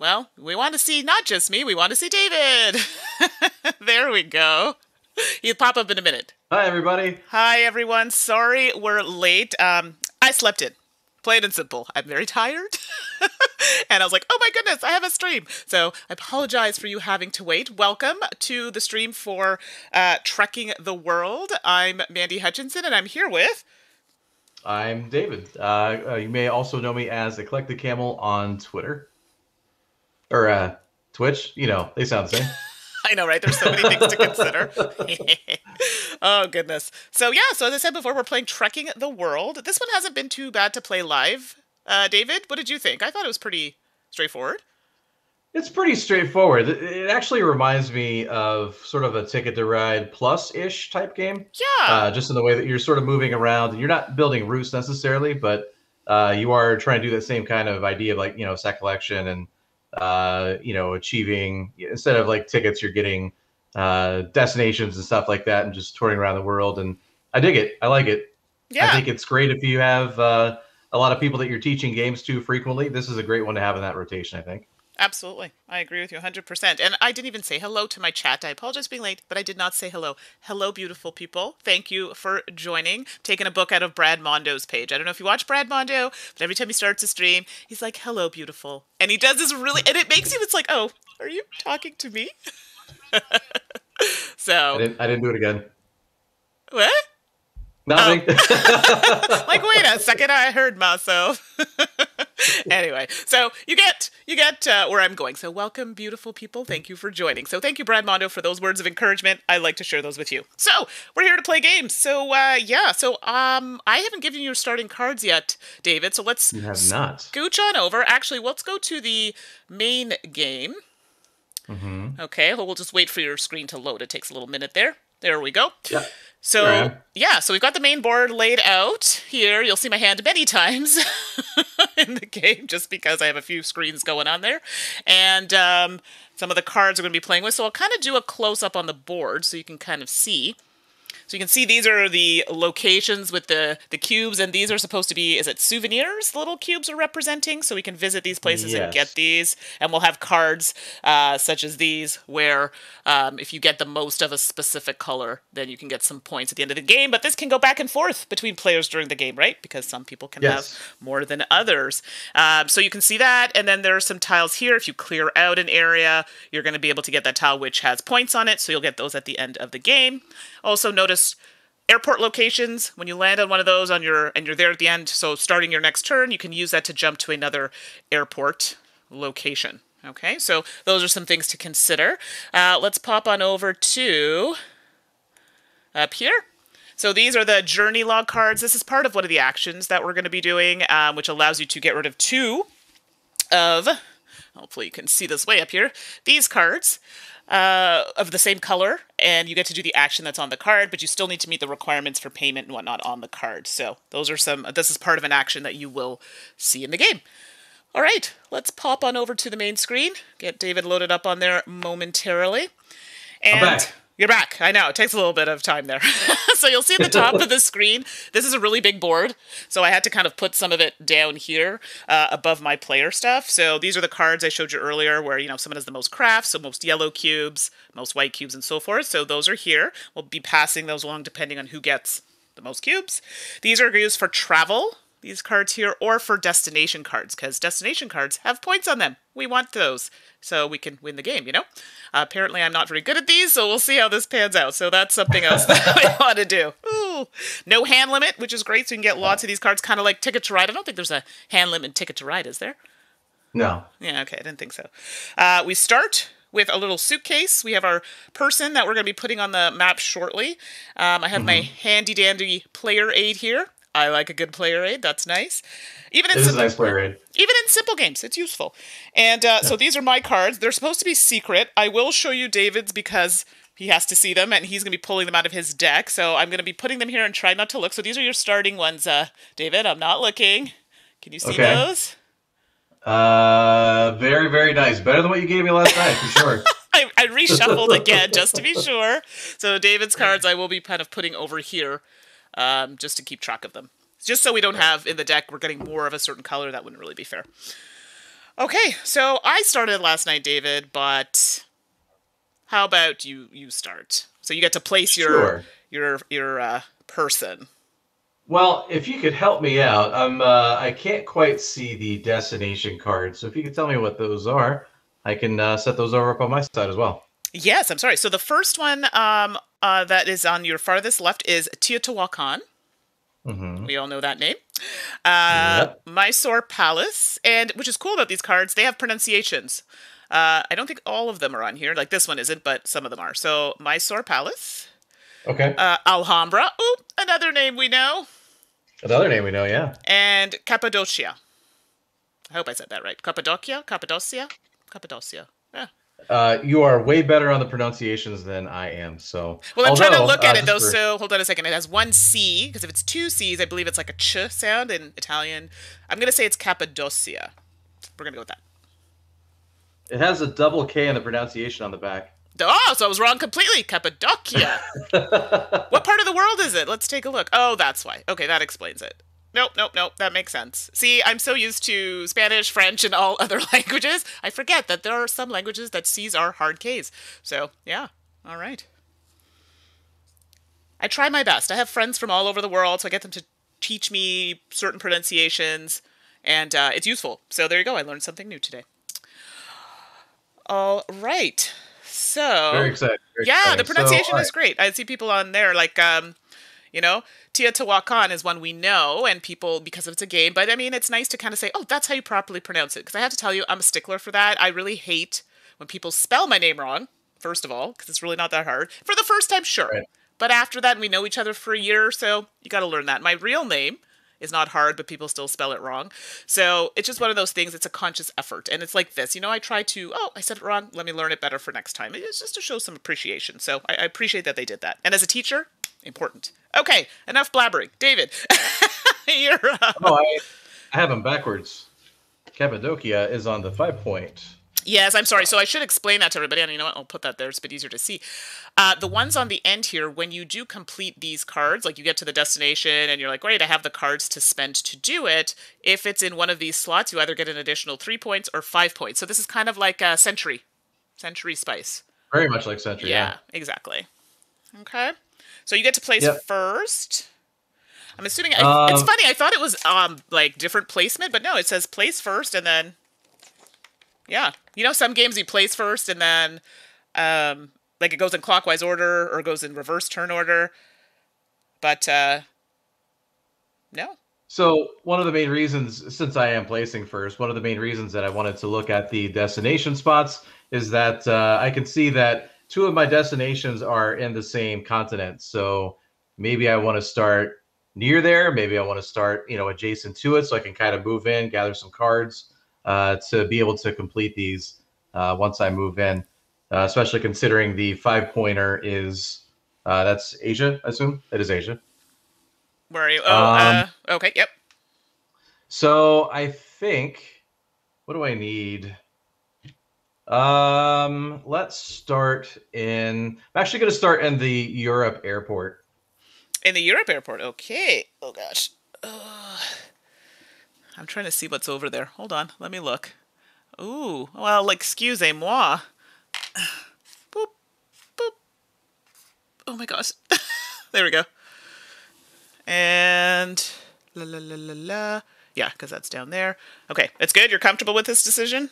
Well, we want to see not just me, we want to see David. there we go. He'll pop up in a minute. Hi, everybody. Hi, everyone. Sorry we're late. Um, I slept in. Plain and simple. I'm very tired. and I was like, oh my goodness, I have a stream. So I apologize for you having to wait. Welcome to the stream for uh, Trekking the World. I'm Mandi Hutchinson, and I'm here with. I'm David. Uh, uh, you may also know me as Eclectic Camel on Twitter or uh, Twitch. You know, they sound the same. I know, right? There's so many things to consider. oh goodness. So yeah, so as I said before, we're playing Trekking the World. This one hasn't been too bad to play live. Uh, David, what did you think? I thought it was pretty straightforward. It's pretty straightforward. It actually reminds me of sort of a Ticket to Ride plus ish type game. Yeah. Uh, just in the way that you're sort of moving around. And you're not building routes necessarily, but uh, you are trying to do that same kind of idea of like you know set collection and uh, you know, achieving instead of like tickets, you're getting uh, destinations and stuff like that, and just touring around the world. And I dig it. I like it. Yeah. I think it's great if you have uh, a lot of people that you're teaching games to frequently. This is a great one to have in that rotation. I think. Absolutely. I agree with you 100%. And I didn't even say hello to my chat. I apologize for being late, but I did not say hello. Hello, beautiful people. Thank you for joining. Taking a book out of Brad Mondo's page. I don't know if you watch Brad Mondo, but every time he starts a stream, he's like, hello, beautiful. And he does this really, and it makes you, it's like, oh, are you talking to me? so. I didn't, I didn't do it again. What? Nothing. Oh. like, wait a second, I heard myself. anyway, so you get you get uh, where I'm going. So welcome, beautiful people. Thank you for joining. So thank you, Brad Mondo, for those words of encouragement. I like to share those with you. So we're here to play games. So uh, yeah, so um, I haven't given you your starting cards yet, David. So let's you have not scooch on over. Actually, let's go to the main game. Mm-hmm. Okay, well, we'll just wait for your screen to load. It takes a little minute there. There we go. Yeah. So yeah, so we've got the main board laid out here. You'll see my hand many times in the game, just because I have a few screens going on there, and um, some of the cards we're going to be playing with. So I'll kind of do a close up on the board so you can kind of see. So you can see these are the locations with the, the cubes, and these are supposed to be, is it souvenirs the little cubes are representing? So we can visit these places yes. and get these. And we'll have cards uh, such as these, where um, if you get the most of a specific color, then you can get some points at the end of the game. But this can go back and forth between players during the game, right? Because some people can yes. have more than others. Um, so you can see that, and then there are some tiles here. If you clear out an area, you're going to be able to get that tile which has points on it, so you'll get those at the end of the game. Also notice airport locations. When you land on one of those on your and you're there at the end so starting your next turn you can use that to jump to another airport location. Okay so those are some things to consider. Uh, let's pop on over to up here. So these are the journey log cards. This is part of one of the actions that we're going to be doing um, which allows you to get rid of two of hopefully you can see this way up here these cards uh, of the same color, and you get to do the action that's on the card, but you still need to meet the requirements for payment and whatnot on the card. So those are some. This is part of an action that you will see in the game. All right, let's pop on over to the main screen. Get David loaded up on there momentarily. And I'm back. You're back. I know. It takes a little bit of time there. so you'll see at the top of the screen, this is a really big board. So I had to kind of put some of it down here uh, above my player stuff. So these are the cards I showed you earlier where, you know, someone has the most crafts, so most yellow cubes, most white cubes, and so forth. So those are here. We'll be passing those along depending on who gets the most cubes. These are used for travel these cards here or for destination cards because destination cards have points on them. We want those so we can win the game, you know? Uh, apparently, I'm not very good at these, so we'll see how this pans out. So that's something else that I want to do. Ooh. No hand limit, which is great, so you can get lots of these cards, kind of like Ticket to Ride. I don't think there's a hand limit Ticket to Ride, is there? No. Yeah, okay, I didn't think so. Uh, we start with a little suitcase. We have our person that we're going to be putting on the map shortly. Um, I have mm-hmm. my handy dandy player aid here. I like a good player aid. That's nice. Even in this simple, is nice player aid. Even in simple games, it's useful. And uh, so these are my cards. They're supposed to be secret. I will show you David's because he has to see them, and he's going to be pulling them out of his deck. So I'm going to be putting them here and try not to look. So these are your starting ones, uh, David. I'm not looking. Can you see okay. those? Uh, very, very nice. Better than what you gave me last night, for sure. I, I reshuffled again just to be sure. So David's cards I will be kind of putting over here um, just to keep track of them. Just so we don't have in the deck, we're getting more of a certain color. That wouldn't really be fair. Okay, so I started last night, David, but how about you you start? So you get to place your Sure. your your uh, person. Well, if you could help me out, I'm uh, I can't quite see the destination cards. So if you could tell me what those are, I can uh, set those over up on my side as well. Yes, I'm sorry. So the first one um, uh, that is on your farthest left is Teotihuacan. hmm We all know that name. Uh, Yep. Mysore Palace, and which is cool about these cards, they have pronunciations. Uh, I don't think all of them are on here. Like this one isn't, but some of them are. So Mysore Palace, Okay. uh, Alhambra. Oh, another name we know. Another name we know, yeah. and Cappadocia. I hope I said that right. Cappadocia? Cappadocia? Cappadocia. Yeah. Uh, you are way better on the pronunciations than I am. So, Well, I'm trying to although, look at uh, it though. for- So hold on a second. It has one C because if it's two C's, I believe it's like a ch sound in Italian. I'm gonna say it's Cappadocia. We're gonna go with that. it has a double K in the pronunciation on the back. Oh, so I was wrong completely. Cappadocia. what part of the world is it? Let's take a look. Oh, that's why. Okay, that explains it. Nope, nope, nope. That makes sense. See, I'm so used to Spanish, French, and all other languages, I forget that there are some languages that C's are hard K's. So, yeah. All right. I try my best. I have friends from all over the world, so I get them to teach me certain pronunciations, and uh, it's useful. So, there you go. I learned something new today. All right. So, Very exciting. very yeah, exciting. the pronunciation all is great. I see people on there like, um, you know, Teotihuacan is one we know, and people because it's a game. But I mean, it's nice to kind of say, oh, that's how you properly pronounce it. Because I have to tell you, I'm a stickler for that. I really hate when people spell my name wrong. First of all, because it's really not that hard. For the first time, sure. Right. But after that, and we know each other for a year or so. You got to learn that. My real name is not hard, but people still spell it wrong. So it's just one of those things. It's a conscious effort, and it's like this. You know, I try to. Oh, I said it wrong. Let me learn it better for next time. It's just to show some appreciation. So I, I appreciate that they did that. And as a teacher, important. Okay, enough blabbering. David, you're. Uh, Oh, I, I have them backwards. Cappadocia is on the five point. Yes, I'm sorry. So I should explain that to everybody. And you know what? I'll put that there. It's a bit easier to see. Uh, the ones on the end here, when you do complete these cards, like you get to the destination and you're like, great, I have the cards to spend to do it. If it's in one of these slots, you either get an additional three points or five points. So this is kind of like a century, Century Spice. Very much like Century. Yeah, exactly. Okay. So you get to place Yep. first. I'm assuming I, it's Um, funny. I thought it was um like different placement, but no, it says place first and then yeah. You know some games you place first and then um like it goes in clockwise order or goes in reverse turn order. But uh no. So one of the main reasons, since I am placing first, one of the main reasons that I wanted to look at the destination spots is that uh, I can see that two of my destinations are in the same continent. So maybe I want to start near there. Maybe I want to start, you know, adjacent to it, so I can kind of move in, gather some cards uh, to be able to complete these uh, once I move in. Uh, especially considering the five pointer is uh, that's Asia, I assume it is Asia. Where are you? Oh, uh Um, okay, yep. So I think what do I need? Um, let's start in. I'm actually going to start in the Europe airport. In the Europe airport. Okay. Oh gosh. I'm trying to see what's over there. Hold on. Let me look. Ooh. Well, excusez-moi. Boop. Boop. Oh my gosh. there we go. And la la la la la. Yeah, because that's down there. Okay, that's good. You're comfortable with this decision?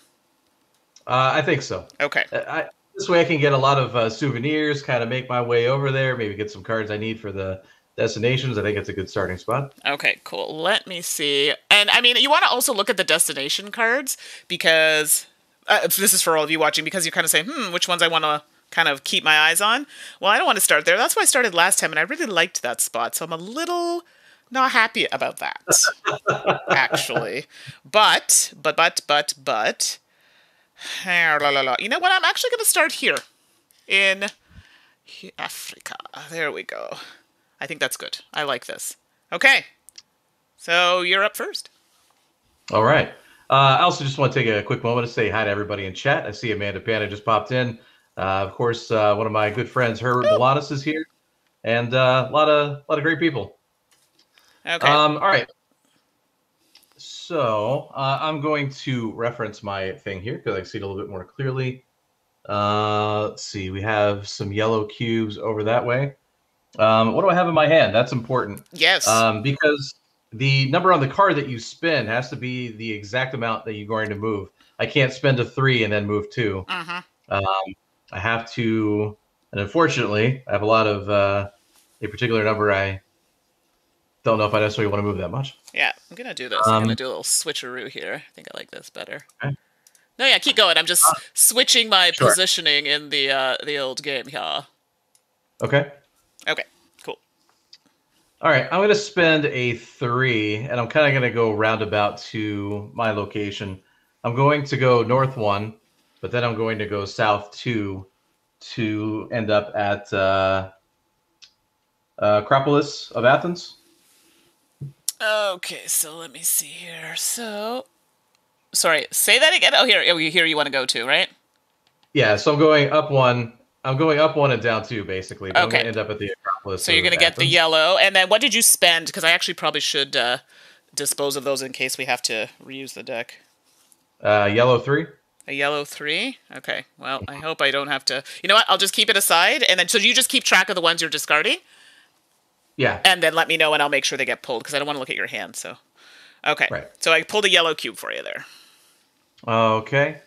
Uh, I think so. Okay. I, I, this way I can get a lot of uh, souvenirs, kind of make my way over there, maybe get some cards I need for the destinations. I think it's a good starting spot. Okay, cool. Let me see. And I mean, you want to also look at the destination cards because uh, this is for all of you watching because you kind of say, hmm, which ones I want to kind of keep my eyes on. Well, I don't want to start there. That's why I started last time, and I really liked that spot. So I'm a little not happy about that, actually. But, but, but, but, but. La, la, la. You know what? I'm actually going to start here in Africa. There we go. I think that's good. I like this. Okay. So you're up first. All right. Uh, I also just want to take a quick moment to say hi to everybody in chat. I see Amanda Panda just popped in. Uh, of course, uh, one of my good friends, Herbert Bolanis, is here, and uh, a lot of a lot of great people. Okay. Um, all right. So uh, I'm going to reference my thing here because I see it a little bit more clearly. Uh, let's see. We have some yellow cubes over that way. Um, what do I have in my hand? That's important. Yes. Um, because the number on the card that you spin has to be the exact amount that you're going to move. I can't spend a three and then move 2 uh-huh. Um, I have to, and unfortunately, I have a lot of uh, a particular number I don't know if I necessarily want to move that much. Yeah, I'm gonna do this. I'm Um, gonna do a little switcheroo here. I think I like this better. Okay. No, yeah, keep going. I'm just switching my Sure. positioning in the uh, the old game here. Okay. Okay, cool. All right. I'm going to spend a three, and I'm kind of going to go roundabout to my location. I'm going to go north one, but then I'm going to go south two to end up at uh, uh, Acropolis of Athens. Okay, so let me see here. So, sorry, say that again. Oh, here, oh, here you want to go to, right? Yeah. So I'm going up one. I'm going up one and down two, basically. But I'm Okay. going to end up at the Acropolis. So you're gonna get the yellow, and then what did you spend? Because I actually probably should uh, dispose of those in case we have to reuse the deck. uh, yellow three. A yellow three. Okay. Well, I hope I don't have to. You know what? I'll just keep it aside, and then so you just keep track of the ones you're discarding, Yeah. and then let me know, and I'll make sure they get pulled because I don't want to look at your hand. So, okay. Right. So I pulled a yellow cube for you there. Okay.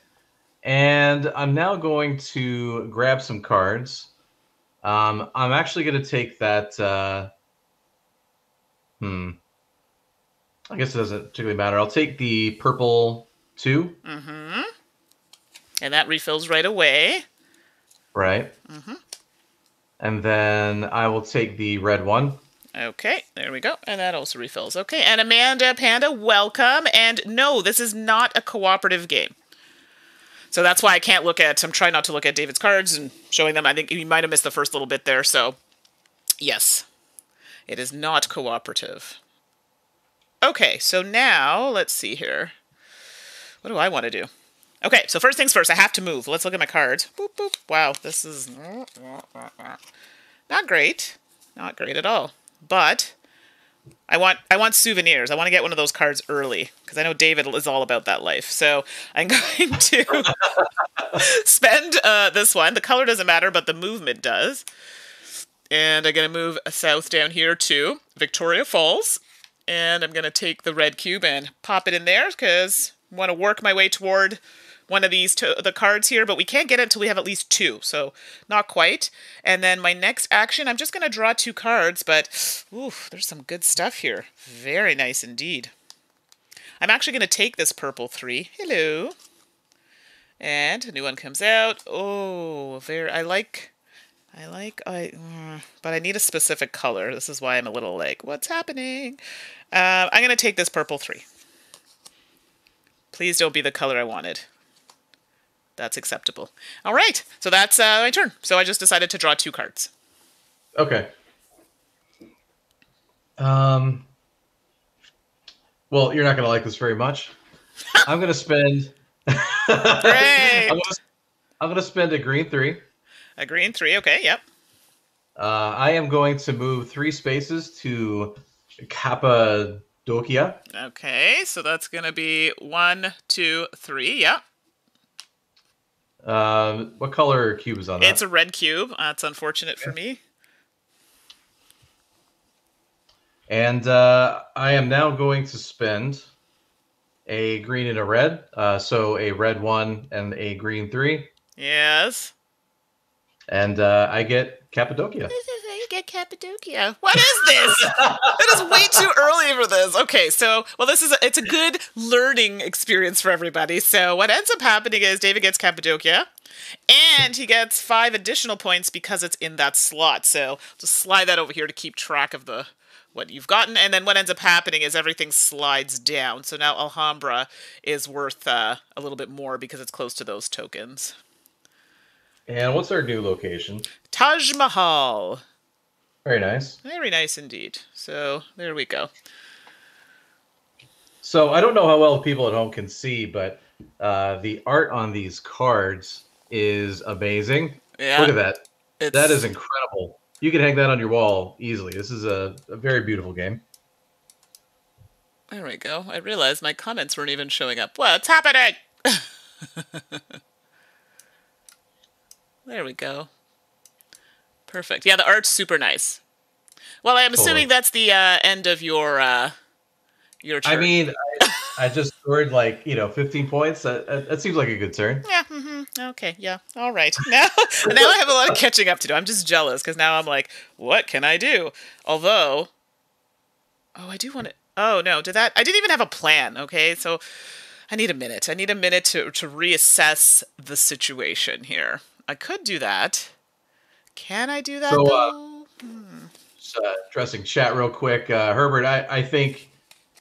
And I'm now going to grab some cards. Um, I'm actually going to take that. Uh, hmm. I guess it doesn't particularly matter. I'll take the purple two. Mm-hmm. And that refills right away. Right. Mm Mhm. And then I will take the red one. Okay, there we go. And that also refills. Okay, and Amanda Panda, welcome. And no, this is not a cooperative game. So that's why I can't look at, I'm trying not to look at David's cards and showing them. I think you might have missed the first little bit there. So, yes, it is not cooperative. Okay, so now let's see here. What do I want to do? Okay, so first things first, I have to move. Let's look at my cards. Boop, boop. Wow, this is not great. Not great at all. But I want I want souvenirs. I want to get one of those cards early because I know David is all about that life. So I'm going to spend uh, this one. The color doesn't matter, but the movement does. And I'm going to move south down here to Victoria Falls. And I'm going to take the red cube and pop it in there because I want to work my way toward one of these to the cards here, but we can't get it until we have at least two, so not quite. And then my next action, I'm just going to draw two cards, but ooh, there's some good stuff here. Very nice indeed. I'm actually going to take this purple three. Hello. And a new one comes out. Oh, very. I like. I like. I. mm, but I need a specific color. This is why I'm a little like, what's happening? Uh, I'm going to take this purple three. Please don't be the color I wanted. That's acceptable. All right, so that's uh, my turn. So I just decided to draw two cards. Okay. Um. Well, you're not going to like this very much. I'm going to spend. Great. I'm going to, going to spend a green three. A green three. Okay, yep. Uh, I am going to move three spaces to Cappadocia. Okay, so that's gonna be one, two, three. Yeah, Um, what color cube is on that? it's a red cube. That's unfortunate for me. And uh, I am now going to spend a green and a red. Uh, so a red one and a green three. Yes. And uh, I get Cappadocia. This is how you get Cappadocia. What is this? it is way too early for this. Okay, so well, this is a, it's a good learning experience for everybody. So what ends up happening is David gets Cappadocia, and he gets five additional points because it's in that slot. So just slide that over here to keep track of the what you've gotten, and then what ends up happening is everything slides down. So now Alhambra is worth uh, a little bit more because it's close to those tokens. And what's our new location? Taj Mahal. Very nice. Very nice indeed. So there we go. So I don't know how well people at home can see, but uh, the art on these cards is amazing. Yeah. Look at that. It's, That is incredible. You can hang that on your wall easily. This is a, a very beautiful game. There we go. I realized my comments weren't even showing up. What's happening? there we go. Perfect. Yeah, the art's super nice. Well, I'm assuming that's the uh, end of your uh, your turn. I mean, I, I just scored like you know 15 points. That, that, that seems like a good turn. Yeah. Mm-hmm. Okay. Yeah. All right. Now, now I have a lot of catching up to do. I'm just jealous because now I'm like, what can I do? Although, oh, I do want to. Oh no, did that? I didn't even have a plan. Okay, so I need a minute. I need a minute to to reassess the situation here. I could do that. Can I do that? So, uh, though? Hmm. Just, uh, addressing chat real quick, uh, Herbert. I I think,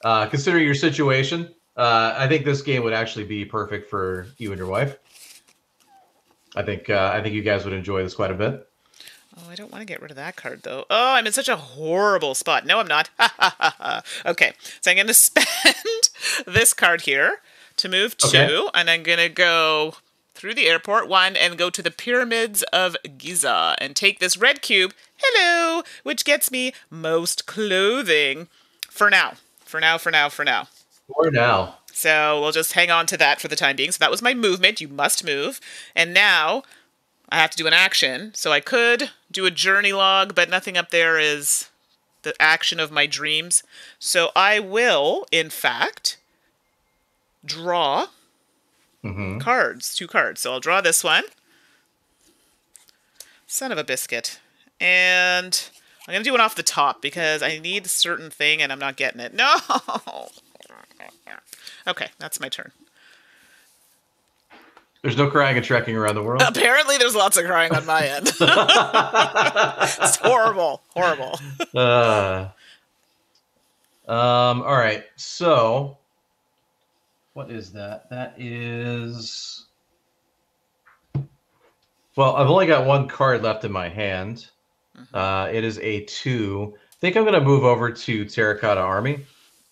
uh, considering your situation, uh, I think this game would actually be perfect for you and your wife. I think uh, I think you guys would enjoy this quite a bit. Oh, I don't want to get rid of that card though. Oh, I'm in such a horrible spot. No, I'm not. okay, so I'm going to spend this card here to move two, Okay. and I'm going to go through the airport one and go to the pyramids of Giza and take this red cube. Hello, which gets me most clothing for now. For now, for now, for now. For now, So we'll just hang on to that for the time being. So that was my movement. You must move. And now I have to do an action. So I could do a journey log, but nothing up there is the action of my dreams. So I will, in fact, draw hmm cards, two cards. So I'll draw this one. Son of a biscuit. And I'm going to do one off the top because I need a certain thing and I'm not getting it. No! Okay, that's my turn. there's no crying and trekking around the world. Apparently, there's lots of crying on my end. it's horrible, horrible. Uh, um. All right. So, what is that? That is. Well, I've only got one card left in my hand. Uh, it is a two. I think I'm going to move over to Terracotta Army,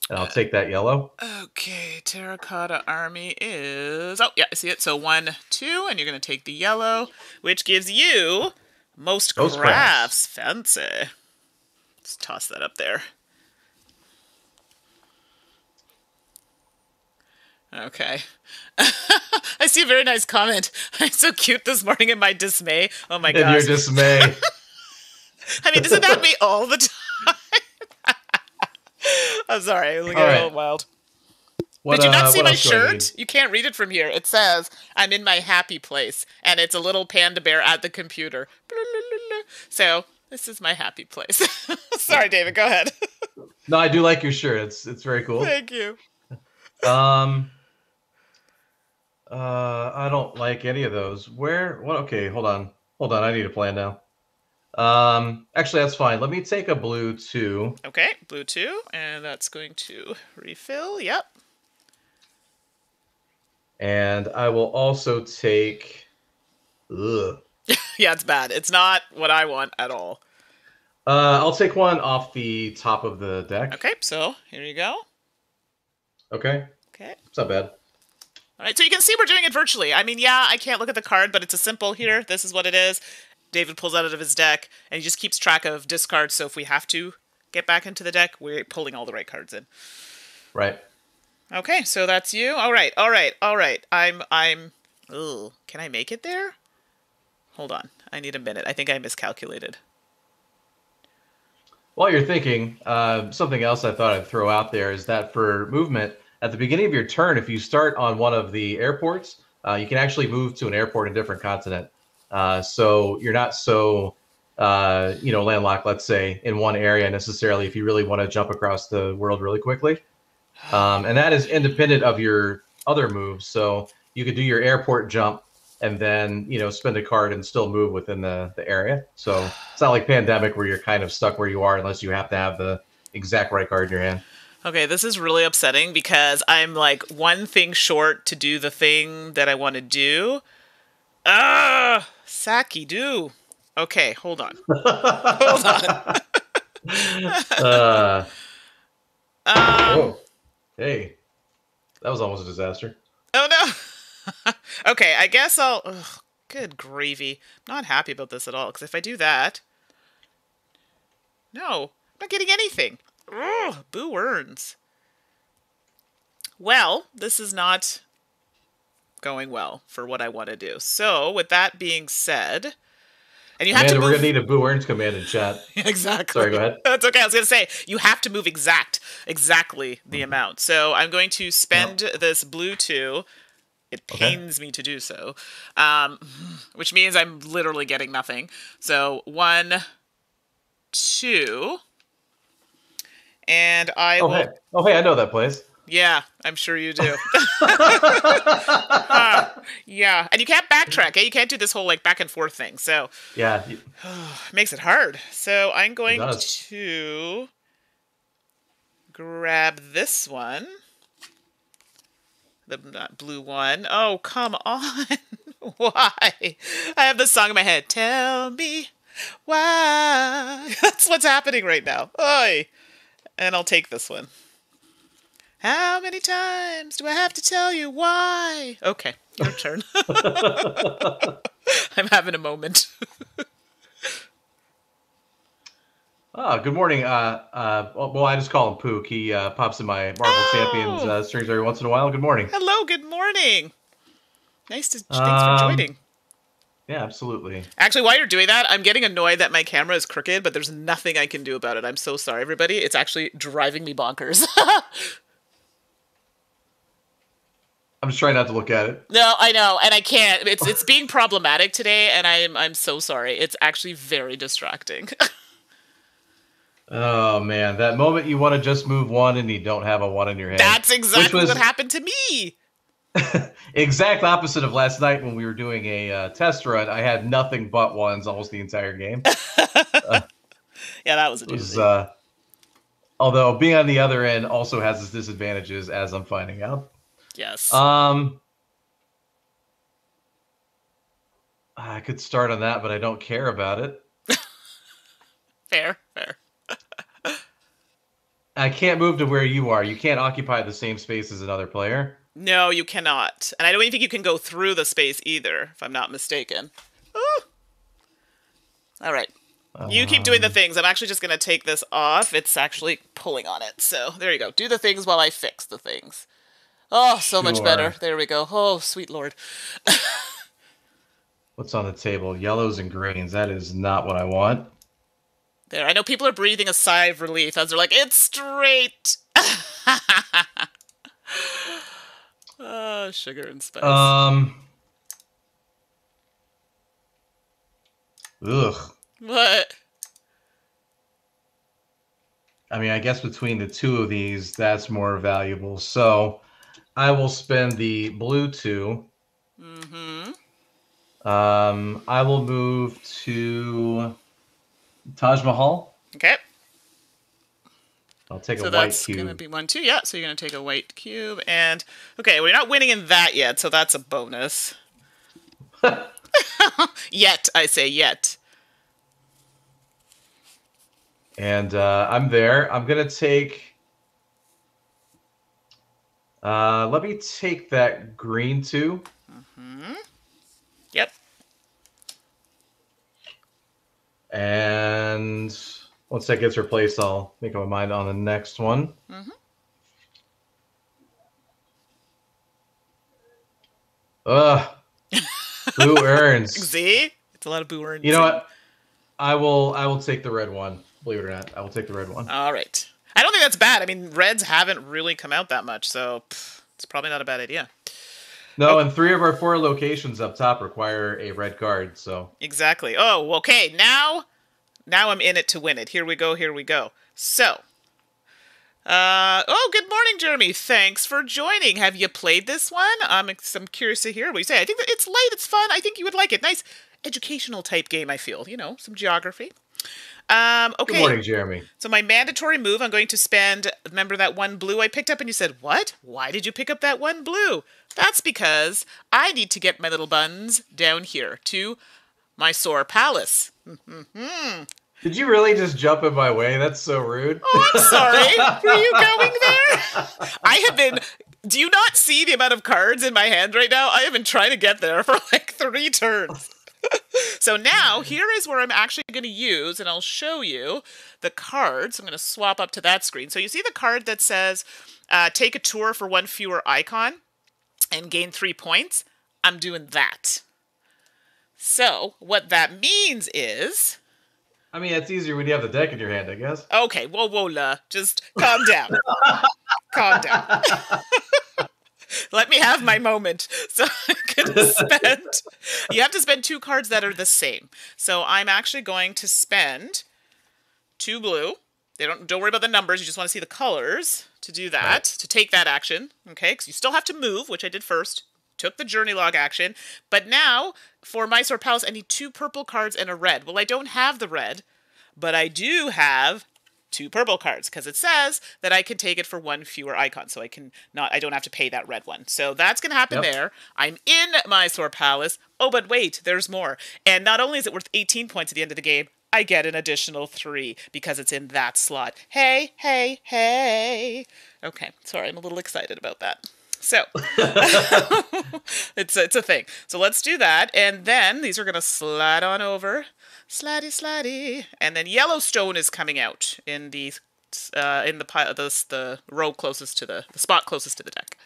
and I'll take that yellow. Okay, Terracotta Army is. Oh, yeah, I see it. So one, two, and you're going to take the yellow, which gives you most crafts. Most crafts. Fancy. Let's toss that up there. Okay. I see a very nice comment. I'm so cute this morning in my dismay. Oh my god. In your dismay. I mean, doesn't that me all the time? I'm sorry. Look All at right. a little wild. What, Did you not uh, see my else do I need? shirt? You can't read it from here. It says, I'm in my happy place. And it's a little panda bear at the computer. So, this is my happy place. Sorry, David. Go ahead. No, I do like your shirt. It's it's very cool. Thank you. Um. Uh, I don't like any of those. Where? What? Okay, hold on, hold on. I need a plan now. Um, actually, that's fine. Let me take a blue two. Okay, blue two. And that's going to refill. Yep. And I will also take. Ugh. Yeah, it's bad. It's not what I want at all. Uh, I'll take one off the top of the deck. Okay, so here you go. Okay, Okay. it's not bad. All right, so you can see we're doing it virtually. I mean, yeah, I can't look at the card, but it's a simple here. This is what it is. David pulls out of his deck, and he just keeps track of discards. So if we have to get back into the deck, we're pulling all the right cards in. Right. Okay, so that's you. All right, all right, all right. I'm, I'm. Ooh, can I make it there? Hold on, I need a minute. I think I miscalculated. While you're thinking, uh, something else I thought I'd throw out there is that for movement, at the beginning of your turn, if you start on one of the airports, uh, you can actually move to an airport in a different continent. Uh, so you're not so, uh, you know, landlocked, let's say, in one area necessarily if you really want to jump across the world really quickly. Um, and that is independent of your other moves. So you could do your airport jump and then, you know, spend a card and still move within the, the area. So it's not like pandemic where you're kind of stuck where you are unless you have to have the exact right card in your hand. Okay, this is really upsetting because I'm like one thing short to do the thing that I want to do. Ah, Saki, do. Okay, hold on. hold on. Uh, Um, oh, hey, that was almost a disaster. oh no. okay, I guess I'll. Ugh, good gravy. I'm not happy about this at all because if I do that, no, I'm not getting anything. Ugh, boo earns. Well, this is not going well for what I want to do. So, with that being said, and you have Amanda, to we're gonna need a Boo Earns command in chat. exactly. Sorry, go ahead. That's okay. I was gonna say you have to move exact, exactly the amount. So I'm going to spend this blue two. It Okay. pains me to do so, um, which means I'm literally getting nothing. So one, two, and I Oh will. hey, oh hey, I know that place. Yeah, I'm sure you do. Uh, yeah, and you can't backtrack. Eh? You can't do this whole like back and forth thing. So Yeah, makes it hard. So I'm going to grab this one. The blue one. Oh, come on. why? I have this song in my head. Tell me why. That's what's happening right now. Oi. And I'll take this one. How many times do I have to tell you why? Okay, your turn. I'm having a moment. Oh, good morning. Uh, uh, well, well, I just call him Pook. He uh, pops in my Marvel Oh. Champions uh, streams every once in a while. Good morning. Hello, good morning. Nice to thanks for Um, joining. Yeah, absolutely. Actually, while you're doing that, I'm getting annoyed that my camera is crooked, but there's nothing I can do about it. I'm so sorry, everybody. It's actually driving me bonkers. I'm just trying not to look at it. no, I know, and I can't. It's it's being problematic today, and I'm I'm so sorry. It's actually very distracting. Oh man, that moment you want to just move one and you don't have a one in your hand. That's exactly was- what happened to me. exact opposite of last night when we were doing a uh, test run. I had nothing but ones almost the entire game. Yeah, that was a was, uh, although being on the other end also has its disadvantages, as I'm finding out. yes. Um, I could start on that, but I don't care about it. fair, fair. I can't move to where you are. You can't occupy the same space as another player. No, you cannot. And I don't even think you can go through the space either, if I'm not mistaken. Ooh. All right. You keep doing the um. things. I'm actually just going to take this off. It's actually pulling on it. So there you go. Do the things while I fix the things. Oh, so much better. There we go. Oh, sweet lord. What's on the table? Yellows and greens. That is not what I want. There. I know people are breathing a sigh of relief as they're like, it's straight. sugar and spice. Um. Ugh. what? I mean, I guess between the two of these, that's more valuable. So I will spend the blue two. Mm-hmm. Um, I will move to Taj Mahal. Okay. I'll take So a white cube. So that's gonna be one, two. Yeah, so you're gonna take a white cube, and okay, you're not winning in that yet, so that's a bonus. yet, I say yet. And uh, I'm there. I'm gonna take. Uh, let me take that green two. Yep. And once that gets replaced, I'll make up my mind on the next one. Mhm. Ugh. Blue earns. See, it's a lot of boo earns. You know what? I will. I will take the red one. Believe it or not, I will take the red one. All right. I don't think that's bad. I mean, reds haven't really come out that much, so pff, it's probably not a bad idea. No, and three of our four locations up top require a red card. So Exactly. Oh, okay. Now, now I'm in it to win it. Here we go. Here we go. So, uh, oh, good morning, Jeremy. Thanks for joining. Have you played this one? I'm, I'm curious to hear what you say. I think that it's light. It's fun. I think you would like it. Nice educational type game. I feel. You know, some geography. Um, okay. good morning, Jeremy. So my mandatory move, I'm going to spend. Remember that one blue I picked up, and you said, "What? Why did you pick up that one blue?" That's because I need to get my little buns down here to Mysore Palace. Did you really just jump in my way? That's so rude. Oh, I'm sorry. Were you going there? I have been. Do you not see the amount of cards in my hand right now? I have been trying to get there for like three turns. so now here is where I'm actually going to use, and I'll show you the cards. I'm going to swap up to that screen. So you see the card that says uh, take a tour for one fewer icon and gain three points, I'm doing that. So, what that means is. I mean, it's easier when you have the deck in your hand, I guess. Okay, whoa, whoa, la. Just calm down. calm down. Let me have my moment. So I'm gonna spend. you have to spend two cards that are the same. So I'm actually going to spend two blue. They don't don't worry about the numbers. You just want to see the colors to do that right. to take that action. Okay, because you still have to move, which I did first. Took the journey log action, but now for Mysore Palace, I need two purple cards and a red. Well, I don't have the red, but I do have two purple cards because it says that I can take it for one fewer icon. So I can not, I don't have to pay that red one. So that's going to happen yep. there. I'm in Mysore Palace. Oh, but wait, there's more. And not only is it worth 18 points at the end of the game, I get an additional three because it's in that slot. Hey, hey, hey. Okay, sorry, I'm a little excited about that. So it's it's a thing. So let's do that, and then these are gonna slide on over slidey slidey and then Yellowstone is coming out in the uh, in the pile the, the row closest to the the spot closest to the deck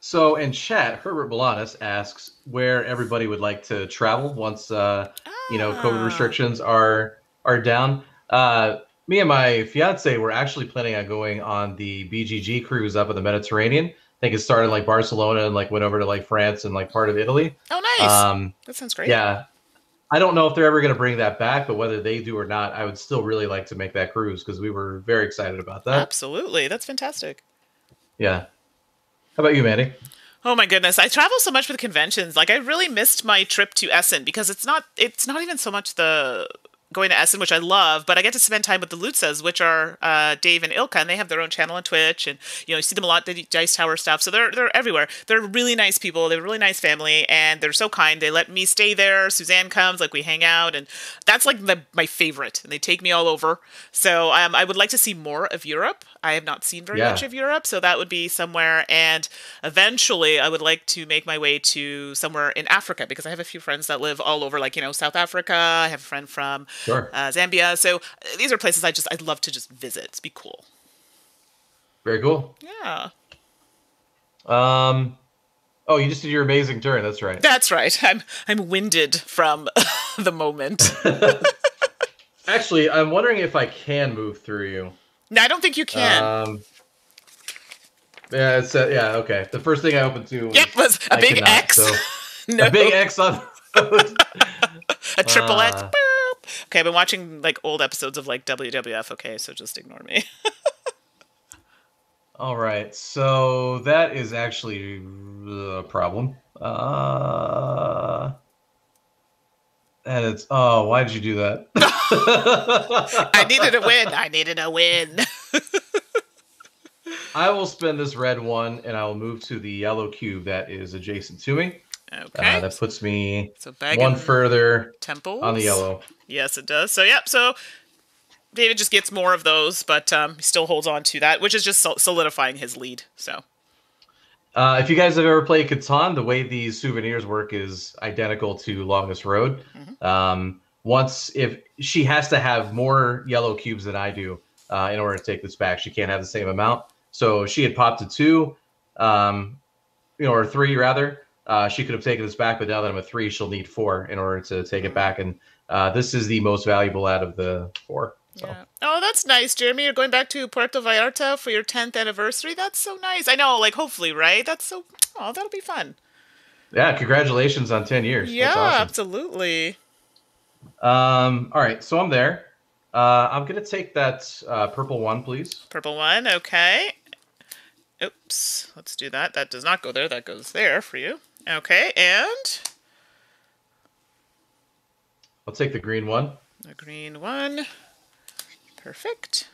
so in chat herbert Balanis asks where everybody would like to travel once uh, ah. you know covid ah. restrictions are are down uh, me and my fiance were actually planning on going on the BGG cruise up in the Mediterranean I think it started like Barcelona and like went over to like France and like part of Italy. Oh, nice! Um, that sounds great. Yeah, I don't know if they're ever going to bring that back, but whether they do or not, I would still really like to make that cruise because we were very excited about that. Absolutely. That's fantastic. Yeah. How about you, Mandi? Oh my goodness. I travel so much with conventions. Like I really missed my trip to Essen because it's not it's not even so much the going to Essen, which I love, but I get to spend time with the Lutzas, which are uh, Dave and Ilka, and they have their own channel on Twitch, and you know you see them a lot. the Dice Tower stuff, so they're they're everywhere. They're really nice people. They're a really nice family, and they're so kind. They let me stay there. Suzanne comes, like we hang out, and that's like the, my favorite. And they take me all over. So um, I would like to see more of Europe. I have not seen very yeah. much of Europe, so that would be somewhere. And eventually, I would like to make my way to somewhere in Africa because I have a few friends that live all over, like you know South Africa. I have a friend from sure. uh, Zambia. So uh, these are places I just I'd love to just visit. It'd be cool. Very cool. Yeah. Um. Oh, you just did your amazing turn. That's right. That's right. I'm I'm winded from the moment. Actually, I'm wondering if I can move through you. No, I don't think you can. Um, yeah, it's uh, yeah okay. The first thing I opened to was, yep, was a I big cannot, X. So no. A big X on a triple uh, X. Boop. Okay, I've been watching like old episodes of like WWF. Okay, so just ignore me. all right, so that is actually a problem. Uh, and it's oh, why did you do that? I needed a win. I needed a win. I will spend this red one, and I will move to the yellow cube that is adjacent to me. Okay. Uh, that puts me so one further temples on the yellow. Yes, it does. So yep. So David just gets more of those, but um, he still holds on to that, which is just solidifying his lead. So uh, if you guys have ever played Catan, the way these souvenirs work is identical to Longest Road. Mm-hmm. Um, once, if she has to have more yellow cubes than I do uh, in order to take this back, she can't have the same amount. So she had popped to two, um, you know, or three rather. Uh, she could have taken this back, but now that I'm a three, she'll need four in order to take it mm-hmm. back. And uh, this is the most valuable out of the four. So. Yeah. Oh, that's nice, Jeremy. You're going back to Puerto Vallarta for your 10th anniversary. That's so nice. I know, like, hopefully, right? That's so. Oh, that'll be fun. Yeah, congratulations on 10 years. Yeah, awesome. absolutely. Um, all right, so I'm there. Uh, I'm gonna take that uh, purple one, please. Purple one, okay. Oops, let's do that. That does not go there. That goes there for you. Okay, and I'll take the green one. The green one. Perfect.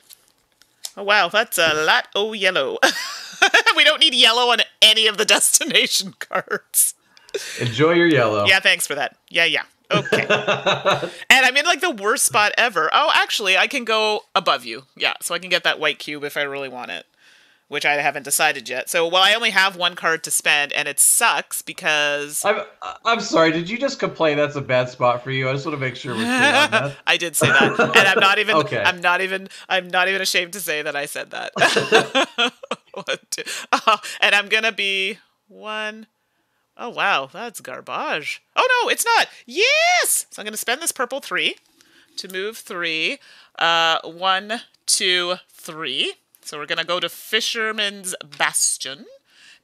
Oh, wow, that's a lot of yellow. we don't need yellow on any of the destination cards. Enjoy your yellow. Yeah, thanks for that. Yeah, yeah. Okay. and I'm in like the worst spot ever. Oh, actually, I can go above you. Yeah, so I can get that white cube if I really want it. Which I haven't decided yet. So, well, I only have one card to spend, and it sucks because I'm I'm sorry. Did you just complain that's a bad spot for you? I just want to make sure we're clear on that. I did say that, and I'm not even. Okay. I'm not even. I'm not even ashamed to say that I said that. One, two. Oh, and I'm gonna be one. Oh wow, that's garbage. Oh no, it's not. Yes. So I'm gonna spend this purple three to move three. Uh, one, two, three. So we're gonna go to Fisherman's Bastion.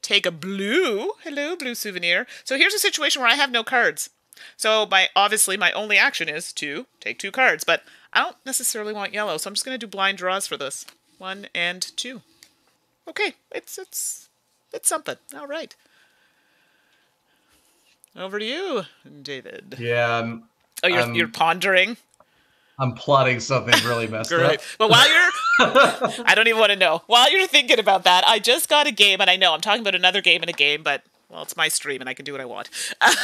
Take a blue. Hello, blue souvenir. So here's a situation where I have no cards. So my obviously my only action is to take two cards, but I don't necessarily want yellow, so I'm just gonna do blind draws for this. One and two. Okay, it's it's it's something. All right. Over to you, David. Yeah, I'm, Oh, you're Um, you're pondering. I'm plotting something really messed Great. up. But while you're, I don't even want to know. While you're thinking about that, I just got a game, and I know I'm talking about another game in a game, but well, it's my stream, and I can do what I want. and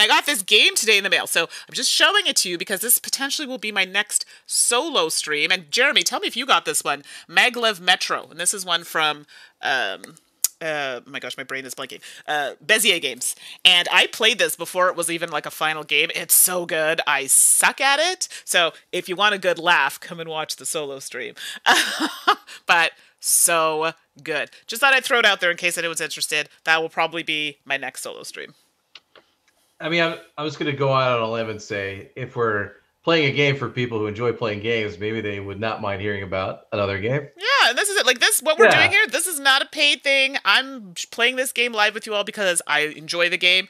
I got this game today in the mail, so I'm just showing it to you because this potentially will be my next solo stream. And Jeremy, tell me if you got this one, Maglev Metro, and this is one from. Um, uh, oh my gosh, my brain is blanking. Uh, Bezier games, and I played this before it was even like a final game. It's so good. I suck at it. So if you want a good laugh, come and watch the solo stream. but so good. Just thought I'd throw it out there in case anyone's interested. That will probably be my next solo stream. I mean, I'm, I'm just going to go out on a limb and say if we're playing a game for people who enjoy playing games, maybe they would not mind hearing about another game. Yeah, and this is it. Like this, what we're Yeah. doing here. This is not a paid thing. I'm playing this game live with you all because I enjoy the game.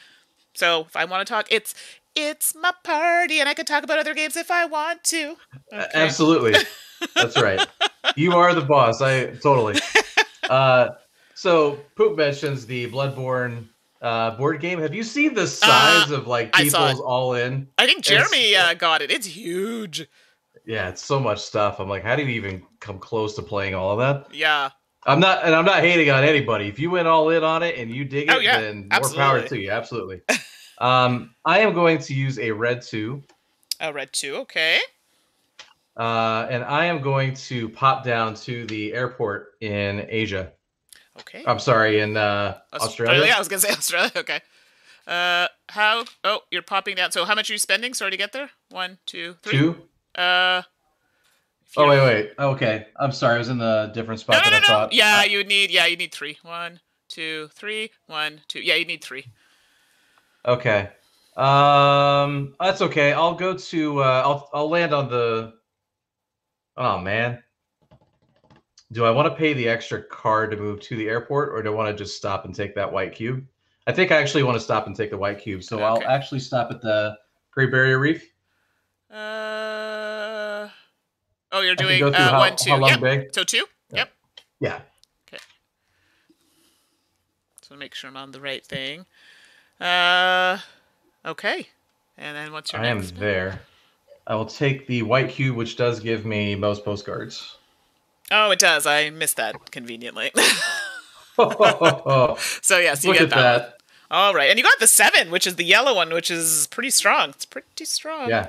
So if I want to talk, it's it's my party, and I can talk about other games if I want to. Okay. Absolutely. That's right. You are the boss. I totally. Uh, so Poop mentions the Bloodborne uh, board game. Have you seen the size of like Uh, saw it. people's all in? I think Jeremy uh, got it. It's huge. Yeah, it's so much stuff. I'm like, how do you even come close to playing all of that? Yeah. I'm not, and I'm not hating on anybody. If you went all in on it and you dig it, Oh, yeah, then more power absolutely. to you. Absolutely. um, I am going to use a red two. A red two. Okay. uh, and I am going to pop down to the airport in Asia. Okay. I'm sorry, in uh, Australia. I was gonna say Australia. Okay. Uh, how? Oh, you're popping down. So how much are you spending? Sorry to get there. One, two, three. Two. Uh. Oh wait, wait. Okay, I'm sorry. I was in the different spot no, that no, I no. Yeah, Uh, you need. Yeah, you need three. One, two, three. One, two. Yeah, you need three. Okay. Um, that's okay. I'll go to. Uh, I'll I'll land on the. Oh man. Do I want to pay the extra card to move to the airport, or do I want to just stop and take that white cube? I think I actually want to stop and take the white cube, so Okay. I'll actually stop at the Great Barrier Reef. Uh. Oh, you're doing uh, how, one, two. Yep. big? So two. Yep. Yeah. Okay. So make sure I'm on the right thing. Uh. Okay. And then what's your I am next? one? there. I will take the white cube, which does give me most postcards. Oh, it does. I missed that conveniently. So yes, you at get that. that. All right, and you got the seven, which is the yellow one, which is pretty strong. It's pretty strong. Yeah.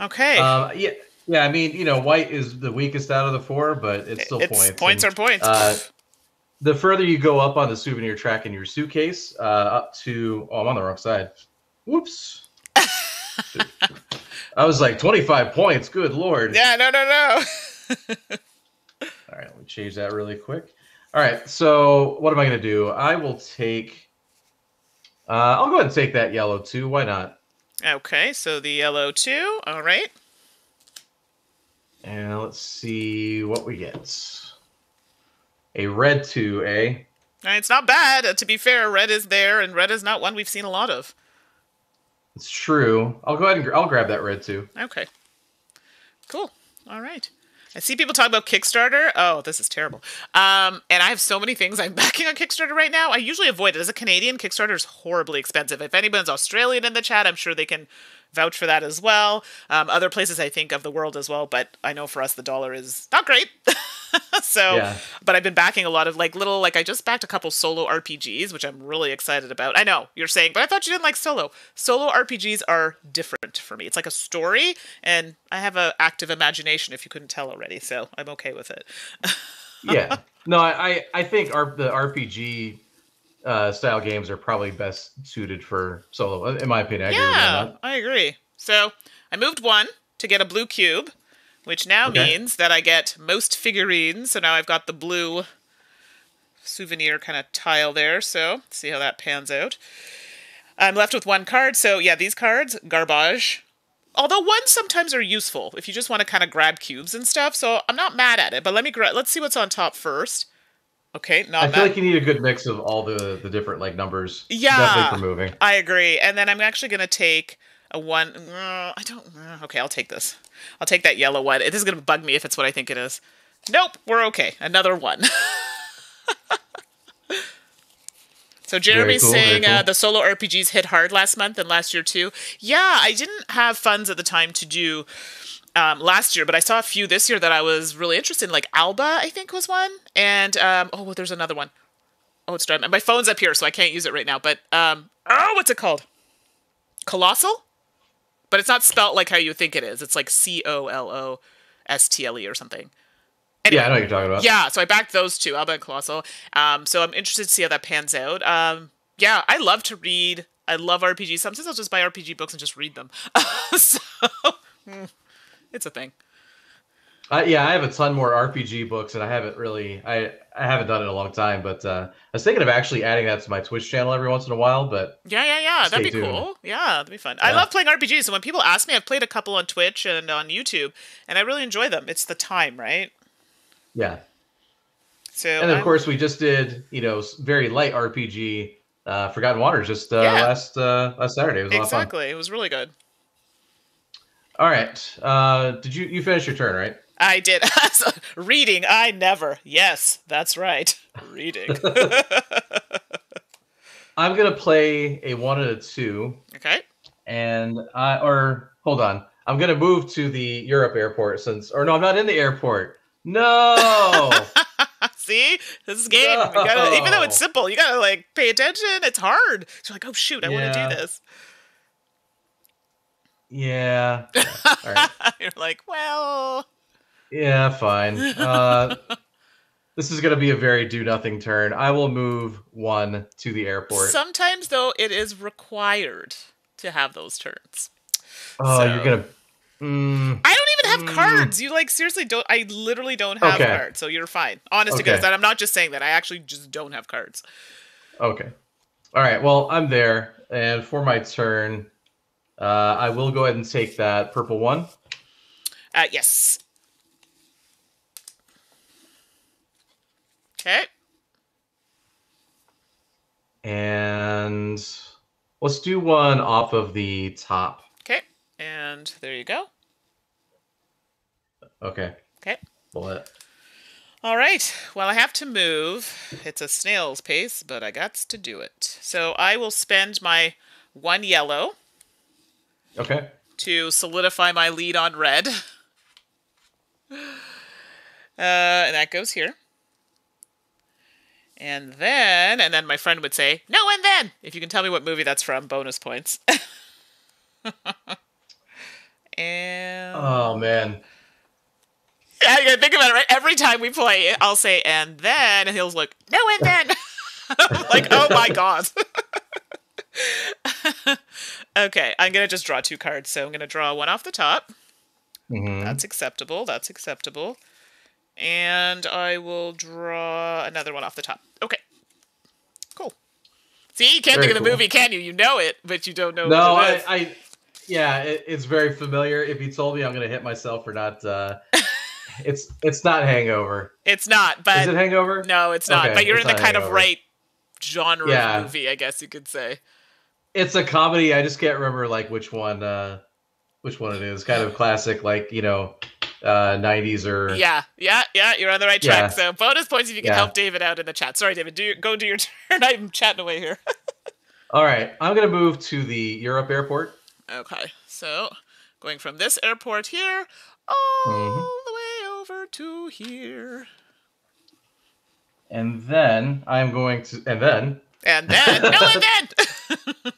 Okay. Um, yeah, yeah. I mean, you know, white is the weakest out of the four, but it's still it's points. points and, are points. uh, the further you go up on the souvenir track in your suitcase, uh, up to oh, I'm on the wrong side. Whoops. I was like 25 points. Good lord. yeah. No. No. No. All right, let me change that really quick. All right, so what am I going to do? I will take. Uh, I'll go ahead and take that yellow too. Why not? okay. So the yellow two. All right. And let's see what we get. A red two, eh? Uh, It's not bad. Uh, to be fair, red is there, and red is not one we've seen a lot of. It's true. I'll go ahead and gr- I'll grab that red two. Okay. Cool. All right. I see people talk about Kickstarter. Oh, this is terrible. Um, and I have so many things I'm backing on Kickstarter right now. I usually avoid it. As a Canadian, Kickstarter is horribly expensive. If anyone's Australian in the chat, I'm sure they can vouch for that as well. Um, other places I think of the world as well, but I know for us the dollar is not great. so, Yeah. but I've been backing a lot of like little, like I just backed a couple solo RPGs, which I'm really excited about. I know you're saying, but I thought you didn't like solo. Solo RPGs are different for me. It's like a story, and I have an active imagination if you couldn't tell already, so I'm okay with it. yeah. No, I I, think our, the RPG uh, style games are probably best suited for solo, in my opinion. I agree yeah, that. I agree. So I moved one to get a blue cube, which now Okay. means that I get most figurines. So now I've got the blue souvenir kind of tile there. So see how that pans out. I'm left with one card. So yeah, these cards, garbage. Although ones sometimes are useful if you just want to kind of grab cubes and stuff. So I'm not mad at it. But let me gra- let's see what's on top first. Okay, not I mad. feel like you need a good mix of all the the different like numbers. Yeah. definitely for moving. I agree. And then I'm actually going to take a one. uh, I don't. uh, Okay, I'll take this. I'll take that yellow one. It is going to bug me if it's what I think it is. Nope, we're okay. Another one. so Jeremy's cool, saying uh, the solo RPGs hit hard last month and last year too. Yeah, I didn't have funds at the time to do um, last year, but I saw a few this year that I was really interested in. Like Alba, I think was one, and um, oh, well, there's another one. Oh, it's driving. My phone's up here, so I can't use it right now. But um, oh, what's it called? Colostle, but it's not spelt like how you think it is. It's like C O L O S T L E or something. Anyway, Yeah, I know what you're talking about. yeah, so I backed those two, Alba and Colostle. Um, so I'm interested to see how that pans out. Um, yeah, I love to read. I love RPGs. Sometimes I'll just buy RPG books and just read them. so hmm, it's a thing. Uh, yeah, I have a ton more RPG books, and I haven't really, I, I haven't done it in a long time. But uh, I was thinking of actually adding that to my Twitch channel every once in a while. But Yeah, yeah, yeah. That'd be tuned. cool. Yeah, that'd be fun. I love playing RPGs. and when people ask me, I've played a couple on Twitch and on YouTube, and I really enjoy them. It's the time, right? yeah, So and of I'm- course we just did, you know, very light RPG, uh, Forgotten Waters, just uh, Yeah. last uh, last Saturday. It was a lot of fun. exactly. It was really good. All right, uh, did you you finish your turn right? I did. Reading, I never. Yes, that's right. Reading. I'm gonna play a one and a two, okay. and I or hold on, I'm gonna move to the Europe airport since, or no, I'm not in the airport. No. See, this is game. You gotta, even though it's simple, you gotta like pay attention. It's hard. You're like, oh shoot, I wanna do this. yeah. yeah. All right. You're like, well, Yeah, fine. Uh, this is going to be a very do nothing turn. I will move one to the airport. sometimes though it is required to have those turns. oh, so- you're going to. Mm, I don't even have Mm. cards. You like seriously don't. I literally don't have Okay. cards, so you're fine. Honest to Okay. goodness, and I'm not just saying that. I actually just don't have cards. okay. All right. Well, I'm there. And for my turn, uh, I will go ahead and take that purple one. Uh, yes. Okay. And let's do one off of the top. Okay. And there you go. Okay. Okay. That- All right. Well, I have to move. It's a snail's pace, but I got to do it. So I will spend my one yellow Okay. to solidify my lead on red. Uh, and that goes here. And then, and then my friend would say, "No, and then." If you can tell me what movie that's from, bonus points. and Oh, man. you gotta think about it, right? Every time we play, I'll say, "And then," and he'll look, "No, and then." like, oh my god. okay, I'm gonna just draw two cards. So I'm gonna draw one off the top. Mhm. That's acceptable. That's acceptable. And I will draw another one off the top. Okay. Cool. See, you can't Very think of the cool. movie, can you? You know it, but you don't know No, what I. I yeah, it, it's very familiar. If you told me, I'm gonna hit myself for not. Uh, it's it's not Hangover. it's not, but Is it Hangover? no, it's not. Okay, but you're in the kind of right genre Yeah. of movie, I guess you could say. It's a comedy. I just can't remember like which one. Uh, which one it is? Kind of classic, like you know, uh, 90s or Yeah, yeah, yeah. You're on the right track. Yeah. So bonus points if you can Yeah. help David out in the chat. Sorry, David. Do your, go do your turn. I'm chatting away here. All right, I'm gonna move to the Europe airport. Okay, so going from this airport here all Mhm. the way over to here. And then I'm going to, and then And then, no, and then!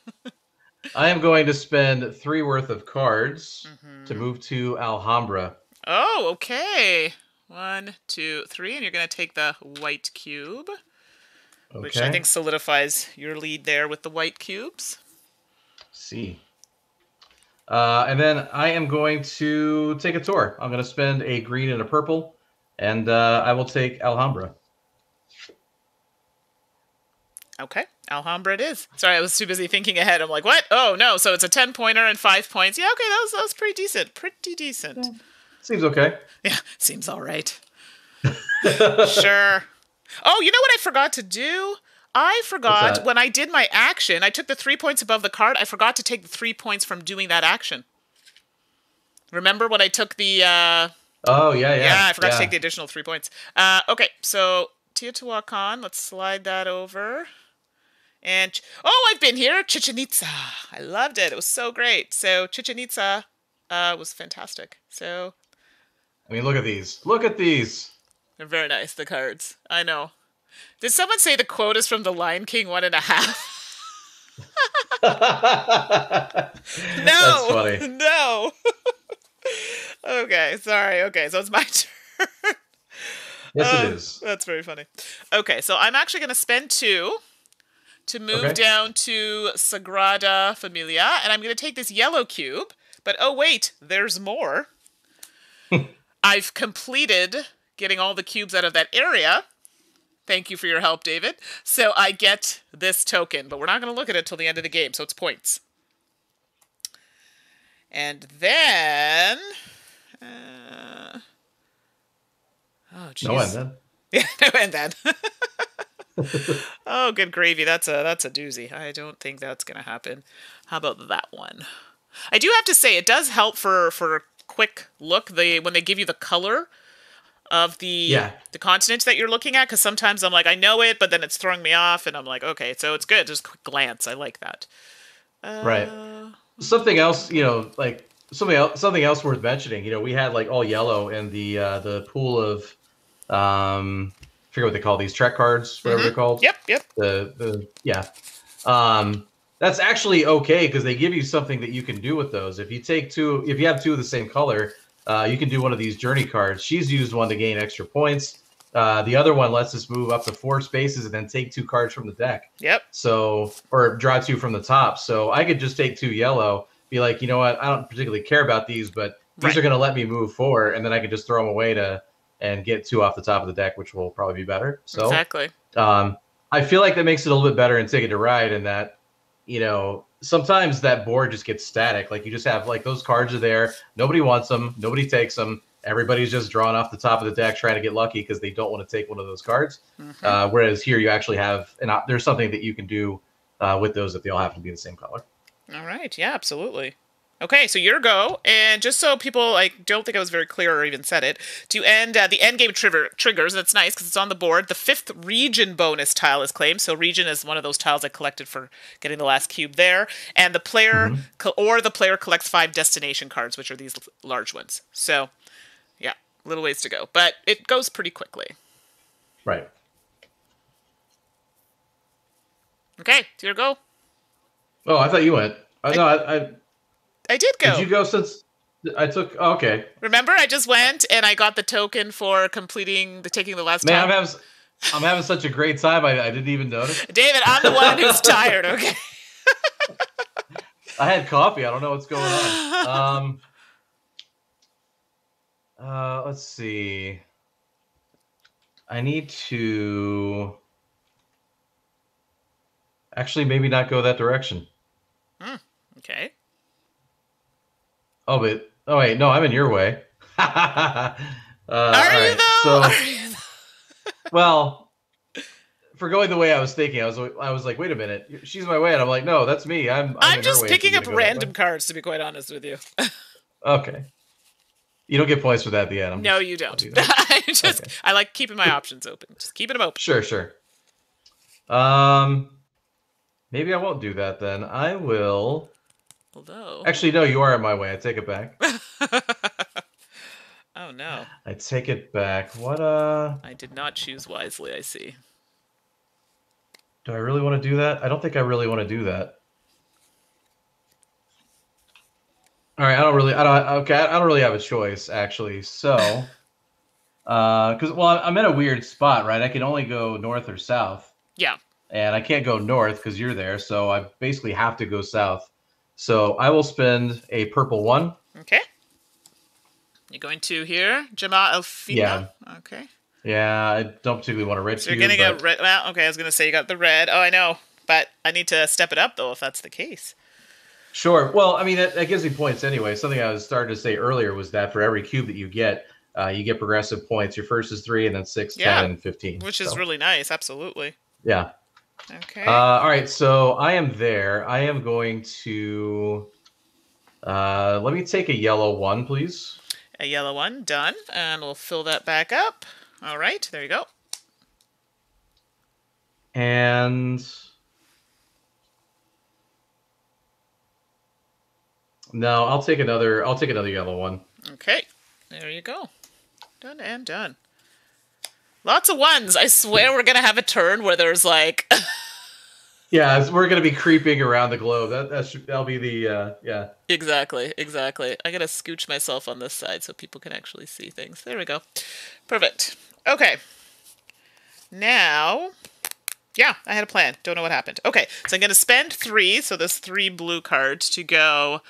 I am going to spend three worth of cards Mhm. to move to Alhambra. Oh, okay. One, two, three, and you're going to take the white cube, Okay. which I think solidifies your lead there with the white cubes. see. Uh, and then I am going to take a tour. I'm going to spend a green and a purple, and uh, I will take Alhambra. Okay, Alhambra it is. Sorry, I was too busy thinking ahead. I'm like, what? Oh no, so it's a ten pointer and five points. Yeah, okay, that was that was pretty decent. Pretty decent. Seems okay. Yeah, seems all right. sure. Oh, you know what I forgot to do? I forgot when I did my action, I took the three points above the card. I forgot to take the three points from doing that action. Remember when I took the uh Oh yeah, yeah. yeah, I forgot yeah. to take the additional three points. Uh okay, so Teotihuacan, let's slide that over. And oh, I've been here, Chichen Itza. I loved it. It was so great. So Chichen Itza uh, was fantastic. So I mean, look at these. Look at these. They're very nice, the cards. I know. Did someone say the quote is from The Lion King one and a half? No. That's funny. No. okay, sorry. Okay, so it's my turn. Yes, Um, it is. That's very funny. Okay, so I'm actually going to spend two to move Okay. down to Sagrada Familia, and I'm going to take this yellow cube. But oh, wait, there's more. I've completed getting all the cubes out of that area. Thank you for your help, David. So I get this token, but we're not going to look at it till the end of the game, so it's points. And then. Uh, oh, jeez. No end then. Yeah, no, and then. oh, good gravy. That's a that's a doozy. I don't think that's gonna happen. How about that one? I do have to say it does help for for quick look. The when they give you the color of the Yeah. the continent that you're looking at, because sometimes I'm like I know it, but then it's throwing me off, and I'm like okay, so it's good. Just quick glance. I like that. Uh, Right. something else, you know, like something else, something else worth mentioning. You know, we had like all yellow in the uh, the pool of, um, I forget what they call these trek cards, whatever they're called. Yep. Yep. The the yeah, um, that's actually okay because they give you something that you can do with those. If you take two, if you have two of the same color, uh, you can do one of these journey cards. She's used one to gain extra points. Uh, the other one lets us move up to four spaces and then take two cards from the deck. Yep. So, or draw two from the top. So I could just take two yellow, be like, you know what, I don't particularly care about these, but these Right. are going to let me move forward, and then I can just throw them away to and get two off the top of the deck, which will probably be better. So, exactly. um, I feel like that makes it a little bit better in Ticket to Ride, in that, you know, sometimes that board just gets static. Like you just have like those cards are there, nobody wants them, nobody takes them. Everybody's just drawing off the top of the deck trying to get lucky because they don't want to take one of those cards. Mhm. Uh, whereas here you actually have an op- there's something that you can do uh, with those that they all have to be the same color. All right. Yeah, absolutely. Okay, so your go, and just so people like don't think I was very clear or even said it, to end uh, the end game trigger triggers, and it's nice because it's on the board. The fifth region bonus tile is claimed, so region is one of those tiles I collected for getting the last cube there, and the player co- or the player collects five destination cards, which are these l- large ones. So, yeah, little ways to go, but it goes pretty quickly. Right. Okay, your go. Oh, I thought you went. I know. I, I I did go. did you go since I took? oh, okay, Remember, I just went and I got the token for completing the taking the last man, tile. I'm having I'm having such a great time. I, I didn't even notice. David, I'm the one who's tired, okay? I had coffee. I don't know what's going on. Um, uh, let's see. I need to actually maybe not go that direction. Okay. Oh, but oh wait, no, I'm in your way. uh, Are you though? So, Are you though? well, for going the way I was thinking, I was I was like, wait a minute, she's my way, and I'm like, no, that's me. I'm I'm, I'm just picking up gonna go that random cards, to be quite honest with you. Okay. You don't get points for that at the end. I'm No, just- you don't. do. I just Okay. I like keeping my options open. Just keeping them open. Sure, sure. Um, maybe I won't do that then. I will. Although, Actually, no, you are in my way. I take it back. oh no, I take it back. What uh? I did not choose wisely. I see. Do I really want to do that? I don't think I really want to do that. All right, I don't really. I don't. Okay, I don't really have a choice actually. So, uh, Because well, I'm in a weird spot, right? I can only go north or south. Yeah. And I can't go north because you're there, so I basically have to go south. So I will spend a purple one. Okay. You're going to here, Jemaa el-Fnaa. Yeah. Okay. Yeah, I don't particularly want a red So you're gonna a red. Well, okay. I was gonna say you got the red. Oh, I know, but I need to step it up though if that's the case. Sure. Well, I mean, that, that gives me points anyway. Something I was starting to say earlier was that for every cube that you get, uh, you get progressive points. Your first is three, and then six, Yeah. 10, and 15. Which is really nice. Absolutely. Yeah. Okay. Uh, all right. So I am there. I am going to. Uh, let me take a yellow one, please. a yellow one done, and we'll fill that back up. All right. There you go. And. No, I'll take another. I'll take another yellow one. Okay. There you go. Done and done. Lots of ones. I swear we're gonna have a turn where there's like Yeah, we're gonna be creeping around the globe. That that should, that'll be the uh, yeah. Exactly, exactly. I gotta scooch myself on this side so people can actually see things. There we go. Perfect. Okay. Now, yeah, I had a plan. Don't know what happened. Okay, so I'm gonna spend three, so there's three blue cards to go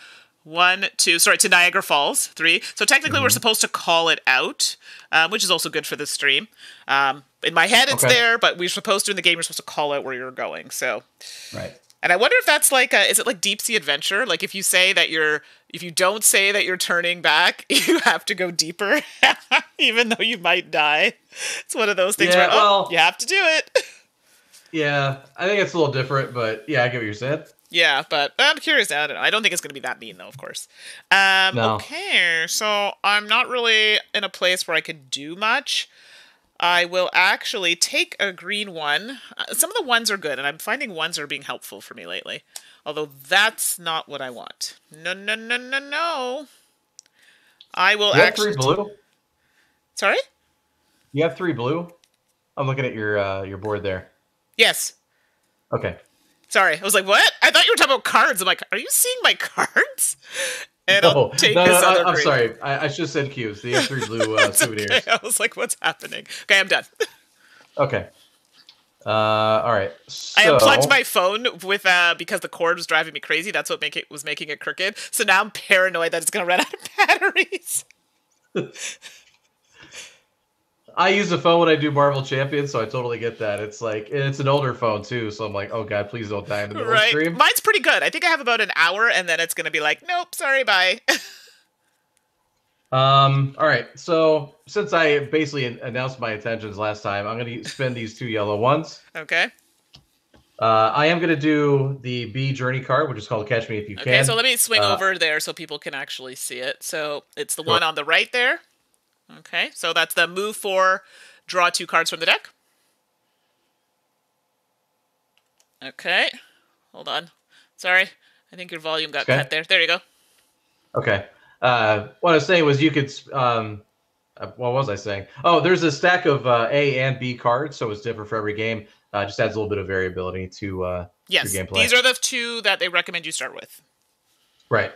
one, two, sorry, to Niagara Falls, three. So technically we're supposed to call it out, um, which is also good for the stream. Um, in my head it's Okay. there, but we're supposed to in the game, You're supposed to call out where you're going. So Right. and I wonder if that's like a, is it like deep sea adventure? Like if you say that you're, if you don't say that you're turning back, you have to go deeper, even though you might die. It's one of those things Yeah, where, oh, well- you have to do it. Yeah, I think it's a little different, but yeah, I get what you're saying. Yeah, but I'm curious. I don't know. I don't think it's going to be that mean though, of course. Um, No. Okay, so I'm not really in a place where I could do much. I will actually take a green one. Uh, some of the ones are good, and I'm finding ones are being helpful for me lately. Although that's not what I want. No, no, no, no, no. I will You have three blue. Sorry. You have three blue. I'm looking at your uh, your board there. Yes. Okay. Sorry. I was like, what? I thought you were talking about cards. I'm like, are you seeing my cards? And No, I'll take no, this no, other I, am sorry. I, I should have said cubes. The have three blue uh, souvenirs. okay. I was like, what's happening? Okay, I'm done. Okay. Uh, all right. So, I unplugged my phone with uh because the cord was driving me crazy. That's what make it was making it crooked. So now I'm paranoid that it's gonna run out of batteries. I use a phone when I do Marvel Champions, so I totally get that. It's like it's an older phone too, so I'm like, oh god, please don't die in the middle of Right. stream. Mine's pretty good. I think I have about an hour and then it's gonna be like, nope, sorry, bye. Um. All right. So since I basically announced my intentions last time, I'm going to spend these two yellow ones. okay. Uh, I am going to do the B journey card, which is called Catch Me If You Okay, Can. so let me swing uh, over there so people can actually see it. So it's the Sure. one on the right there. Okay, so that's the move four, draw two cards from the deck. Okay, hold on. Sorry, I think your volume got Okay. cut there. There you go. Okay. Uh, what I was saying was you could. Um, uh, what was I saying? Oh, there's a stack of uh, A and B cards, so it's different for every game. Uh, just adds a little bit of variability to. Uh, Yes, gameplay. these are the two that they recommend you start with. right.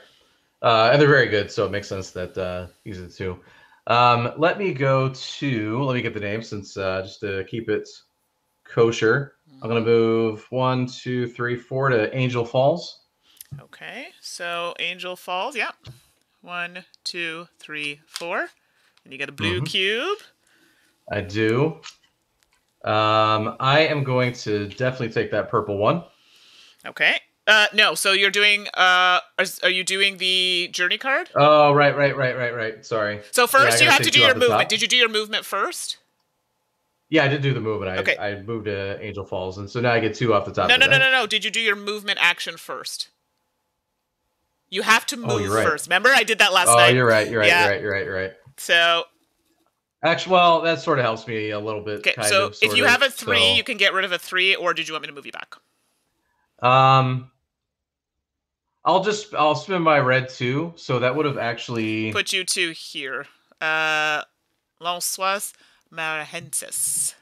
Uh, and they're very good, so it makes sense that uh, these are the two. Um, let me go to. Let me get the name since uh, just to keep it kosher. I'm gonna move one, two, three, four to Angel Falls. Okay, so Angel Falls, yeah. One, two, three, four. And you get a blue Mhm. cube. I do. Um, I am going to definitely take that purple one. Okay. Uh, no, so you're doing, uh, are, are you doing the journey card? Oh, right, right, right, right, right. Sorry. So first I you have to do your movement. top. Did you do your movement first? Yeah, I did do the movement. I Okay. I moved to Angel Falls, and so now I get two off the top. No, no, no, no, no. Did you do your movement action first? You have to move Oh, right. first. Remember, I did that last Oh, night. you're right. You're right. Yeah. You're right. You're right. You're right. So, Actually, well, that sort of helps me a little bit. okay. So of, if you of, have a three, so- you can get rid of a three, or did you want me to move you back? Um, I'll just I'll spin my red two, so that would have actually. Put you two here. Uh, Lençóis Maranhenses.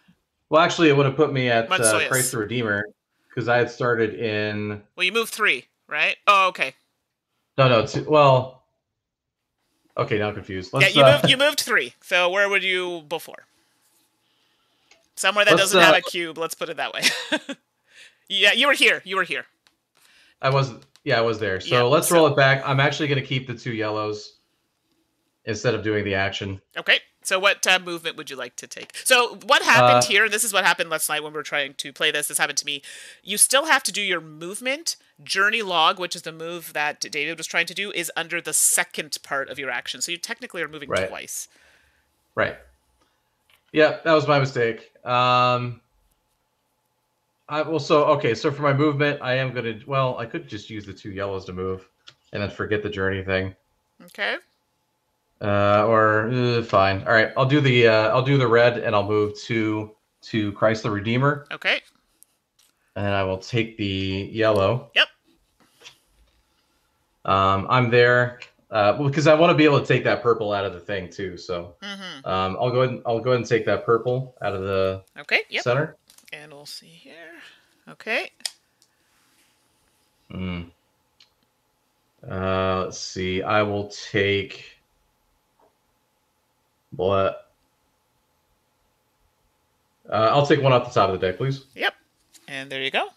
Well, actually, it would have put me at uh. Christ the Redeemer because I had started in. Well, you moved three, right? Oh, okay. No, no. Two, well, Okay, now I'm confused. yeah, Let's, you uh, moved. You moved three. So where would you before? Somewhere that Let's, doesn't have uh, a cube. Let's put it that way. yeah, you were here. You were here. I was yeah, I was there. So Yeah, let's so- roll it back. I'm actually going to keep the two yellows instead of doing the action. Okay. So what uh, movement would you like to take? So what happened Uh, here? This is what happened last night when we were trying to play this. This happened to me. You still have to do your movement. Journey log, which is the move that David was trying to do, is under the second part of your action. So you technically are moving Right. twice. Right. Yeah, that was my mistake. Um I well so okay, so for my movement, I am going to well, I could just use the two yellows to move and then forget the journey thing. Okay. Uh or uh, fine. All right, I'll do the uh I'll do the red and I'll move to to Christ the Redeemer Okay. and I will take the yellow. Yep. Um I'm there uh well, because I want to be able to take that purple out of the thing too. So Mm-hmm. um I'll go ahead and I'll go ahead and take that purple out of the Okay. Yep. center. And we'll see here. Okay. Mm. Uh, let's see. I will take what? Uh, I'll take one off the top of the deck, please. Yep. And there you go.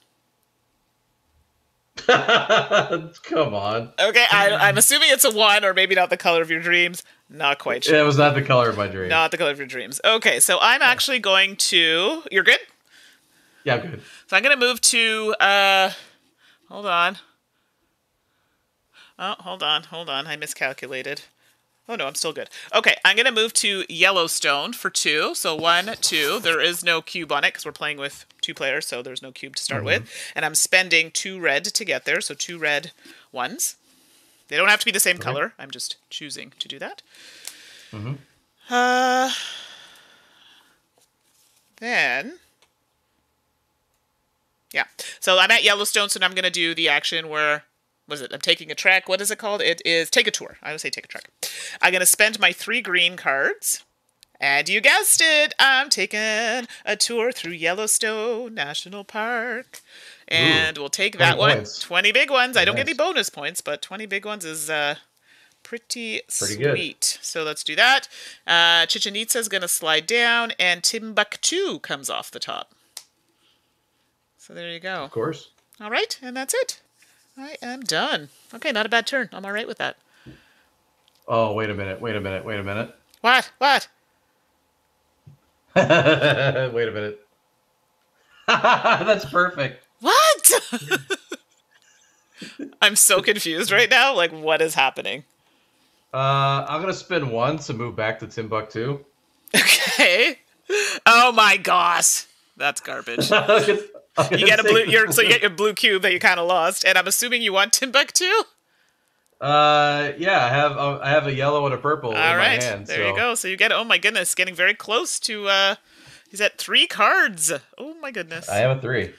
Come on. Okay. I, I'm assuming it's a one, or maybe not the color of your dreams. Not quite sure. Yeah, It was not the color of my dreams. Not the color of your dreams. Okay, so I'm actually going to. You're good. Yeah, good. So I'm gonna move to. uh Hold on. Oh, hold on, hold on. I miscalculated. Oh no, I'm still good. Okay, I'm gonna move to Yellowstone for two. So one, two. There is no cube on it because we're playing with two players, so there's no cube to start with. And I'm spending two red to get there, so two red ones. They don't have to be the same color. I'm just choosing to do that. Mhm. Uh, then yeah. So I'm at Yellowstone, so now I'm going to do the action where, was it? I'm taking a trek. What is it called? It is take a tour. I would say take a trek. I'm going to spend my three green cards. And you guessed it, I'm taking a tour through Yellowstone National Park. And we'll take that one. points. 20 big ones. I don't get any bonus points, but 20 big ones is uh, pretty, Pretty good. sweet. So let's do that. Uh, Chichen Itza is going to slide down, and Timbuktu comes off the top. So there you go. Of course. All right, and that's it. I am done. Okay, not a bad turn. I'm all right with that. Oh, wait a minute. Wait a minute. Wait a minute. What? What? wait a minute. That's perfect. What? I'm so confused right now. Like, what is happening? Uh, I'm gonna spin one to move back to Timbuktu. Okay. Oh my gosh, that's garbage. You get a blue. So you get your blue cube that you kind of lost, and I'm assuming you want Timbuktu. Uh, yeah, I have uh, I have a yellow and a purple in All my hand. there so- you go. So you get. Oh my goodness, getting very close to. uh He's at three cards. Oh my goodness. I have a three.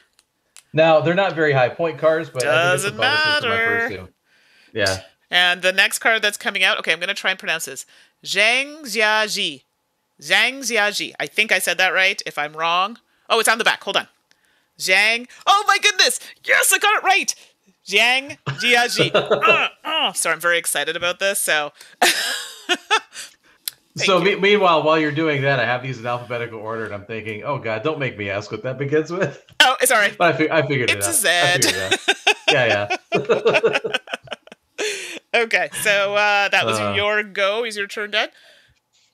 Now they're not very high point cards, but Doesn't I think it's a bonus my matter. Yeah. And the next card that's coming out, okay, I'm going to try and pronounce this. Zhang Jiaji. Zhang Jiaji. I think I said that right. If I'm wrong. Oh, it's on the back. Hold on. Zhang. Oh my goodness. Yes, I got it right. Zhang Jiaji. uh, uh. So I'm very excited about this. So So me- meanwhile, while you're doing that, I have these in alphabetical order, and I'm thinking, oh god, don't make me ask what that begins with. Oh, sorry. But I, fi- I figured It's it a out. I Z. figured it out. yeah, yeah. Okay. So uh, that was Uh. your go. Is your turn done?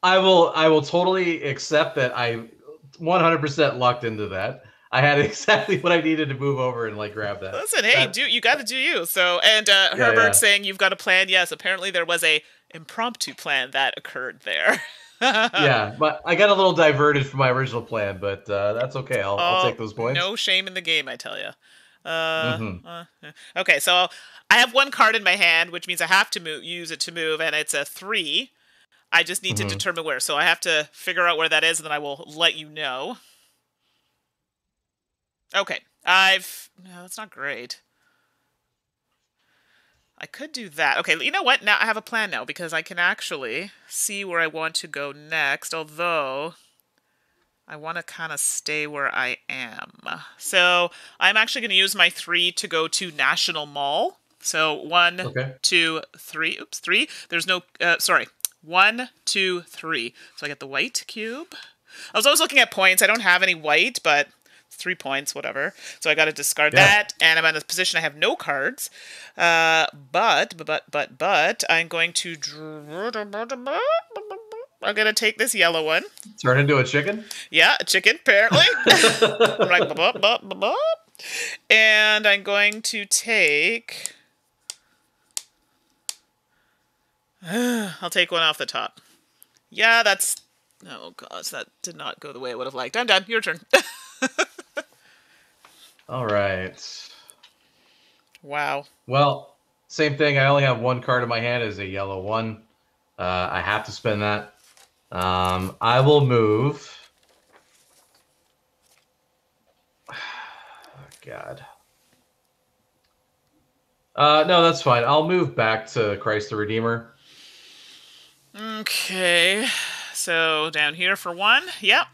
I will. I will totally accept that. I 100% lucked into that. I had exactly what I needed to move over and like grab that. Listen, hey, That- do you got to do you. So, and uh, Yeah, Herbert yeah. saying you've got a plan. Yes, apparently there was a impromptu plan that occurred there. yeah, but I got a little diverted from my original plan, but uh, that's okay. I'll, I'll Oh, take those points. No shame in the game, I tell you. Uh, Mhm. uh, okay, so I have one card in my hand, which means I have to move, use it to move, and it's a three. I just need Mhm. to determine where, so I have to figure out where that is, and then I will let you know. Okay, I've no, that's not great. I could do that. Okay, you know what? Now I have a plan now because I can actually see where I want to go next. Although I want to kind of stay where I am. So I'm actually going to use my three to go to National Mall. So one, Okay. two, three. Oops, three. There's no. Uh, sorry. One, two, three. So I get the white cube. I was always looking at points. I don't have any white, but three points, whatever. So I got to discard Yeah. that, and I'm in a position I have no cards. Uh, but, but, but, but, I'm going to. I'm gonna take this yellow one. Turn into a chicken. Yeah, a chicken, apparently. I'm like, "Bup, bup, bup, bup, bup." and I'm going to take. I'll take one off the top. Yeah, that's. Oh gosh, that did not go the way I would have liked. I'm done. Your turn. All right. wow. Well, same thing. I only have one card in my hand as a yellow one. Uh, I have to spend that. Um, I will move. God. Uh, no, that's fine. I'll move back to Christ the Redeemer. Okay. So down here for one. Yep.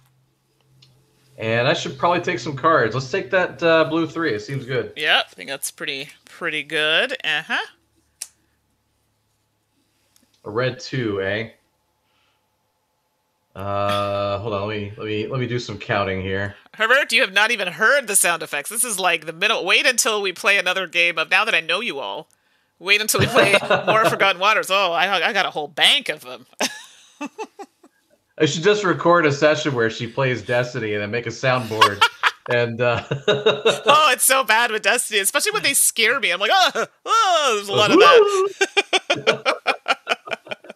And I should probably take some cards. Let's take that uh, blue three. It seems good. Yep. I think that's pretty pretty good. Uh huh. A red two, eh? Uh, hold on. Let me let me let me do some counting here. Herbert, you have not even heard the sound effects. This is like the middle. Wait until we play another game of Now That I Know You All. Wait until we play more Forgotten Waters. Oh, I, I got a whole bank of them. I should just record a session where she plays Destiny and then make a soundboard. and uh, oh, it's so bad with Destiny, especially when they scare me. I'm like, oh, oh there's a lot of that.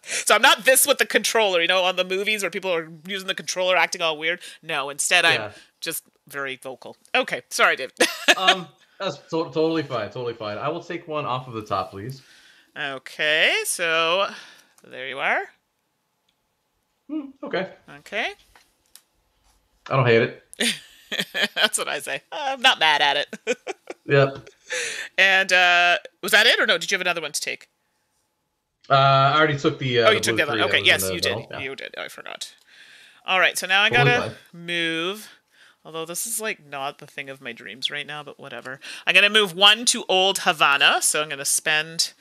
So I'm not this with the controller, you know, on the movies where people are using the controller acting all weird. No, instead I'm just very vocal. Okay, sorry, David. um, that's to- totally fine. Totally fine. I will take one off of the top, please. okay, so there you are. Hmm, okay. Okay. I don't hate it. That's what I say. I'm not mad at it. Yep. and uh, was that it, or no? Did you have another one to take? Uh, I already took the. Uh, oh, you the took other one. that Okay, yes, you did. Yeah. You did. I forgot. All right, so now I gotta move. Although this is like not the thing of my dreams right now, but whatever. I'm gonna move one to Old Havana, so I'm gonna spend.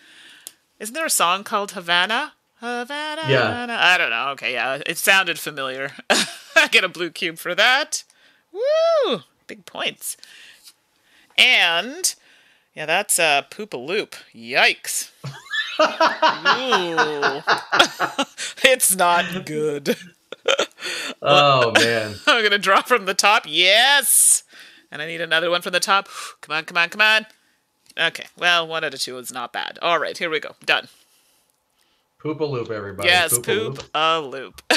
Isn't there a song called Havana? Havana. Yeah. I don't know. Okay, yeah, it sounded familiar. I get a blue cube for that. Woo! Big points. And yeah, that's a poop a loop. Yikes. It's not good. Oh man. I'm gonna draw from the top. Yes. And I need another one from the top. Come on, come on, come on. Okay. Well, one out of two is not bad. All right, here we go. Done. Poop a loop, everybody. yes, poop a loop.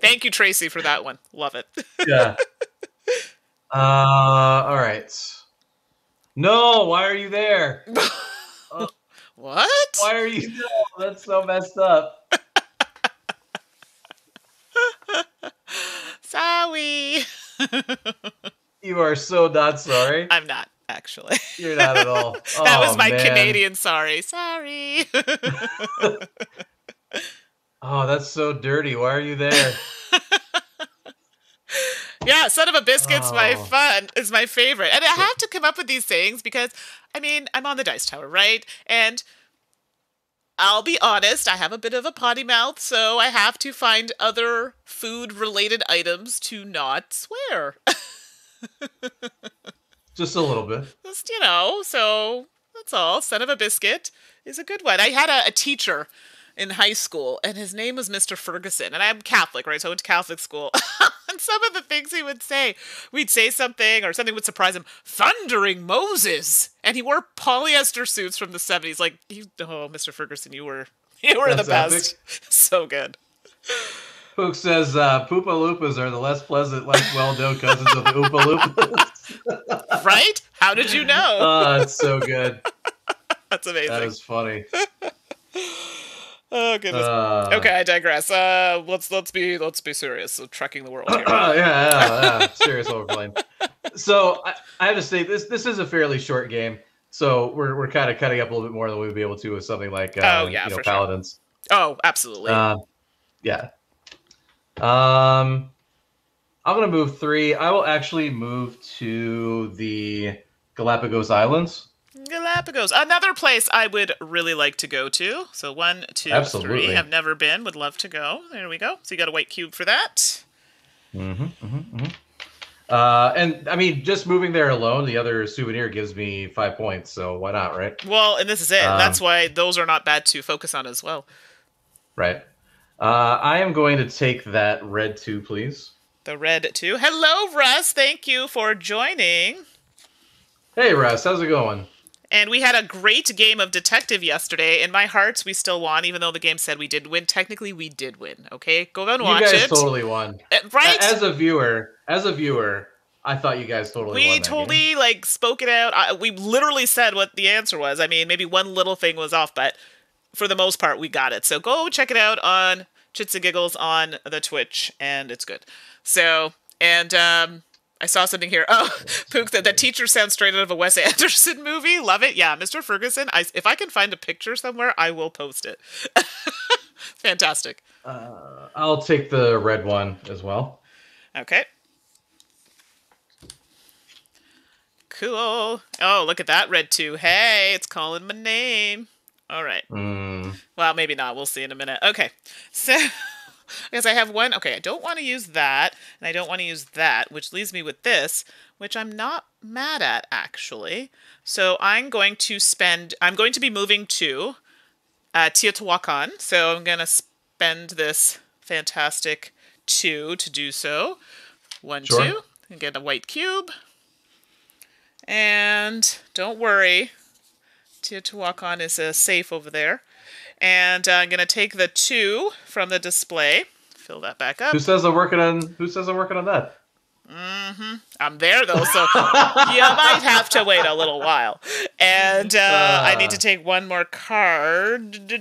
Thank you, Tracy, for that one. Love it. yeah. Uh, all right. No, why are you there? What? Why are you? No, that's so messed up. Sorry. You are so not sorry. I'm not actually. You're not at all. that Oh, was my man. Canadian sorry. Sorry. Oh, that's so dirty. Why are you there? Yeah, son of a biscuit's my Oh. fun is my favorite. And I have to come up with these sayings because I mean, I'm on the dice tower, right? And I'll be honest, I have a bit of a potty mouth, so I have to find other food related items to not swear. Just a little bit. Just, you know, so that's all. Son of a biscuit is a good one. I had a, a teacher in high school, and his name was Mr. Ferguson, and I'm Catholic, right? So I went to Catholic school. and some of the things he would say, we'd say something, or something would surprise him. Thundering Moses, and he wore polyester suits from the '70s. Like, you, oh, Mr. Ferguson, you were you were the That's best. So good. Pook says uh, Poopa Loopas are the less pleasant, less well known cousins of the Oompa Loompas. Right? How did you know? oh, it's so good. That's amazing. That is funny. oh goodness. Uh, okay, I digress. Uh, let's let's be let's be serious. So trekking the world here. yeah, yeah, yeah. Serious overplaying. So I, I have to say this this is a fairly short game. So we're, we're kind of cutting up a little bit more than we'd be able to with something like uh, Oh, yeah, you know for sure. paladins. oh, absolutely. Uh, yeah. Um, I'm gonna move three. I will actually move to the Galapagos Islands. Galapagos. Another place I would really like to go to. So one, two, Absolutely. three. I've never been. Would love to go. There we go. So you got a white cube for that. Mm-hmm, mm-hmm, mm-hmm. Uh, and I mean, just moving there alone, the other souvenir gives me five points. So why not, right? Well, and this is it. Um, That's why those are not bad to focus on as well. Right. Uh, I am going to take that red two, please. The red two. Hello, Russ. Thank you for joining. Hey, Russ, how's it going? And we had a great game of detective yesterday. In my hearts, we still won, even though the game said we did win. Technically, we did win. Okay, go and watch it. you guys it. totally won. Uh, right? As a viewer, as a viewer, I thought you guys totally won. we totally game. like spoke it out. I, we literally said what the answer was. I mean, maybe one little thing was off, but for the most part, we got it. So go check it out on Chits and Giggles on the Twitch, and it's good. So and um, I saw something here. Oh, Pook, that the teacher sounds straight out of a Wes Anderson movie. Love it. Yeah, Mr. Ferguson. I, if I can find a picture somewhere, I will post it. Fantastic. Uh, I'll take the red one as well. Okay. Cool. Oh, look at that red too. Hey, it's calling my name. All right. Mm, Well, maybe not. We'll see in a minute. Okay. So, because I have one. Okay, I don't want to use that, and I don't want to use that, which leaves me with this, which I'm not mad at actually. So I'm going to spend. I'm going to be moving to uh, Teotihuacan. So I'm going to spend this fantastic two to do so. One, Sure. two, and get a white cube. And don't worry, Teotihuacan is a safe over there. And uh, I'm going to take the two from the display, fill that back up. who says I'm working on? Who says I'm working on that? Mm-hmm. I'm there though, so you might have to wait a little while. And uh, I need to take one more card.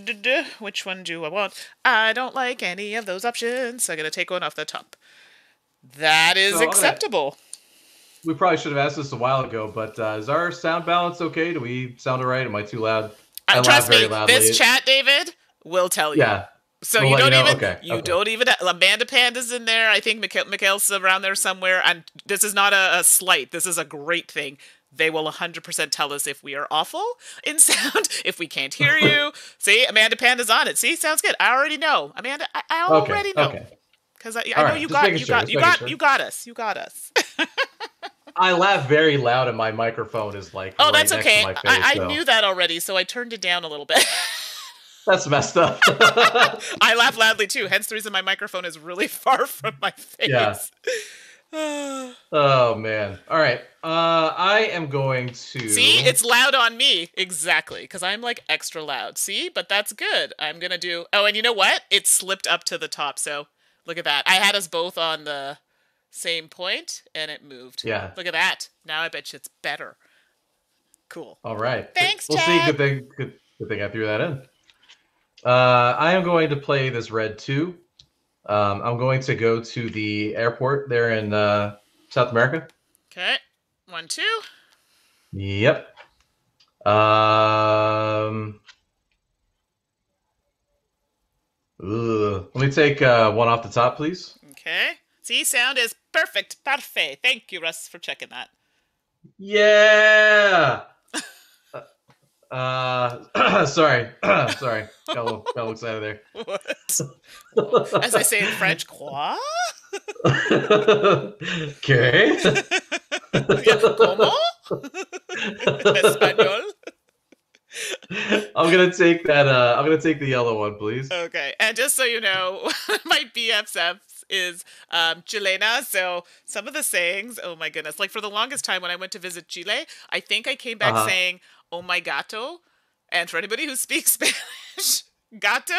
Which one do I want? I don't like any of those options. So I'm going to take one off the top. That is So, acceptable. We probably should have asked this a while ago, but uh, is our sound balance okay? Do we sound alright? Am I too loud? I Uh, trust me, loudly. this chat, David, will tell you. Yeah. So We'll you don't know? even Okay, you okay. don't even Amanda Panda's in there. I think Mikhail, Mikhail's around there somewhere. And this is not a, a slight. This is a great thing. They will 100% tell us if we are awful in sound, if we can't hear you. See, Amanda Panda's on it. See, sounds good. I already know, Amanda. I, I Okay. already know Okay. Because I, I know right, you got you sure, got you got sure. you got us. You got us. I laugh very loud, and my microphone is like. Oh, right that's next okay. To my face, I, I so knew that already, so I turned it down a little bit. That's messed up. I laugh loudly too. Hence the reason my microphone is really far from my face. Yeah. oh man. All right. Uh, I am going to. See, it's loud on me. Exactly, because I'm like extra loud. See, but that's good. I'm gonna do. Oh, and you know what? It slipped up to the top. So look at that. I had us both on the same point, and it moved. Yeah. Look at that. Now I bet you it's better. Cool. All right. Thanks, We'll see. Good thing. Good, good thing I threw that in. Uh, I am going to play this red two. Um, I'm going to go to the airport there in uh, South America. Okay. One, two. Yep. Um. Ugh. Let me take uh, one off the top, please. Okay. See, sound is perfect. Parfait. Thank you, Russ, for checking that. Yeah. uh, sorry, sorry. Got a little, got a little excited there. What? As I say in French, quoi? okay. Comment? Espanol? I'm gonna take that. Uh, I'm gonna take the yellow one, please. Okay, and just so you know, my BFF is um, Chilena, so some of the sayings, oh my goodness, like for the longest time when I went to visit Chile, I think I came back Uh-huh. saying, oh my gato, and for anybody who speaks Spanish, gato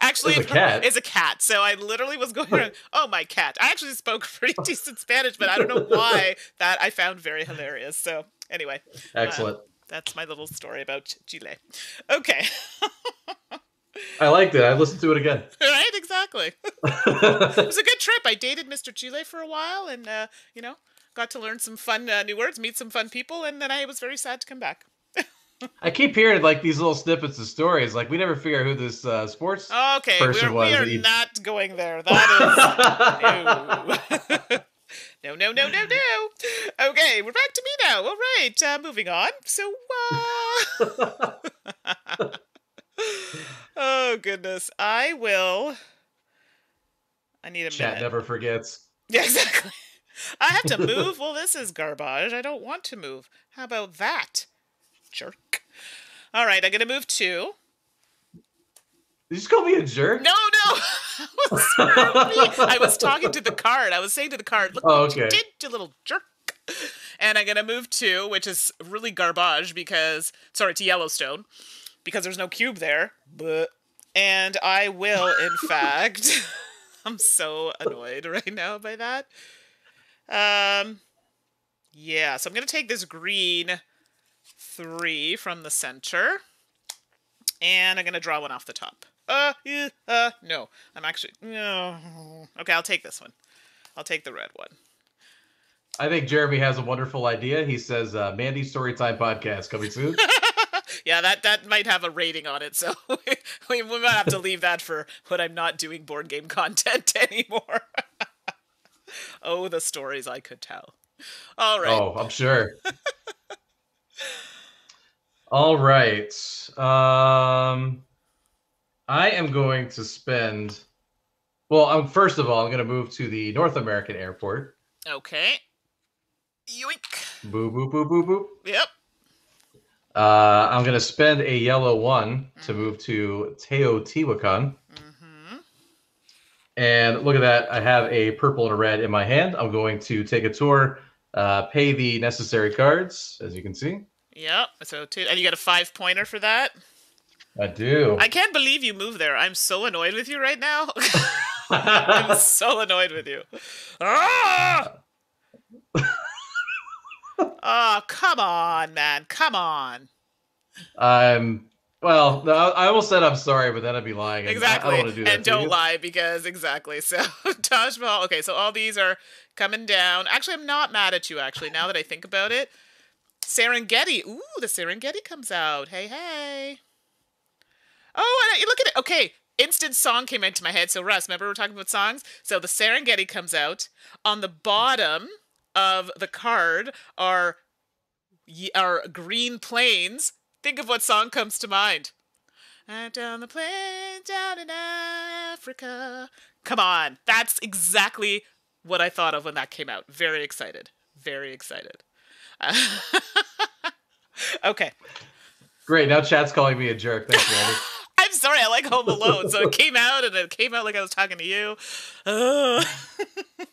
actually Is a cat. is a cat. So I literally was going around, oh my cat. I actually spoke pretty decent Spanish, but I don't know why that I found very hilarious. So anyway, Excellent. That's my little story about Ch- Chile. Okay, I liked it. I listened to it again. right, exactly. it was a good trip. I dated Mr. Chile for a while, and uh, you know, got to learn some fun uh, new words, meet some fun people, and then I was very sad to come back. I keep hearing like these little snippets of stories. Like we never figure out who this uh, sports. Okay, Person we're, was we are he- not going there. That is no. no, no, no, no. Okay, we're back to me now. All right, uh, moving on. So, uh, oh goodness. I will. I need a Chat minute. never forgets. Yeah, exactly. I have to move. Well, this is garbage. I don't want to move. How about that, jerk? All right, I'm gonna move two. Did you just call me a jerk? No, no. I was talking to the card. I was saying to the card, "Look Oh, what you okay. did, you little jerk." And I'm gonna move to, which is really garbage because sorry to Yellowstone, because there's no cube there. But and I will, in fact, I'm so annoyed right now by that. Um, yeah. So I'm gonna take this green three from the center, and I'm gonna draw one off the top. Uh, uh, no. I'm actually no. Okay, I'll take this one. I'll take the red one. I think Jeremy has a wonderful idea. He says, uh, "Mandi Storytime Podcast coming soon." Yeah, that that might have a rating on it, so we, we might have to leave that for when I'm not doing board game content anymore. oh, the stories I could tell. All right. Oh, I'm sure. All right. Um, I am going to spend. Well, I'm first of all, I'm going to move to the North American airport. Okay. Yoink. Boo, boo, boo, boo, boo. Yep. Uh, I'm going to spend a yellow one to move to Teotihuacan. Mm-hmm. And look at that. I have a purple and a red in my hand. I'm going to take a tour, uh, pay the necessary cards, as you can see. Yep. So two, and you got a five pointer for that. I do. I can't believe you moved there. I'm so annoyed with you right now. I'm so annoyed with you. Ah! oh, come on, man. Come on. I'm well. no, I almost said I'm sorry, but then I'd be lying. and I- Exactly. I, don't do and don't lie because exactly. So Taj Mahal. Okay, so all these are coming down. Actually, I'm not mad at you. Actually, now that I think about it, Serengeti. Ooh, the Serengeti comes out. Hey, hey. Oh, look at it. Okay, instant song came into my head. So Russ, remember we're talking about songs. So the Serengeti comes out. On the bottom of the card are are green plains. Think of what song comes to mind. And down the plains down in Africa. Come on. That's exactly what I thought of when that came out. Very excited. Very excited. okay. Great. Now chat's calling me a jerk. Thanks, Randy. I'm sorry. I like Home Alone. So it came out and it came out like I was talking to you. Ugh.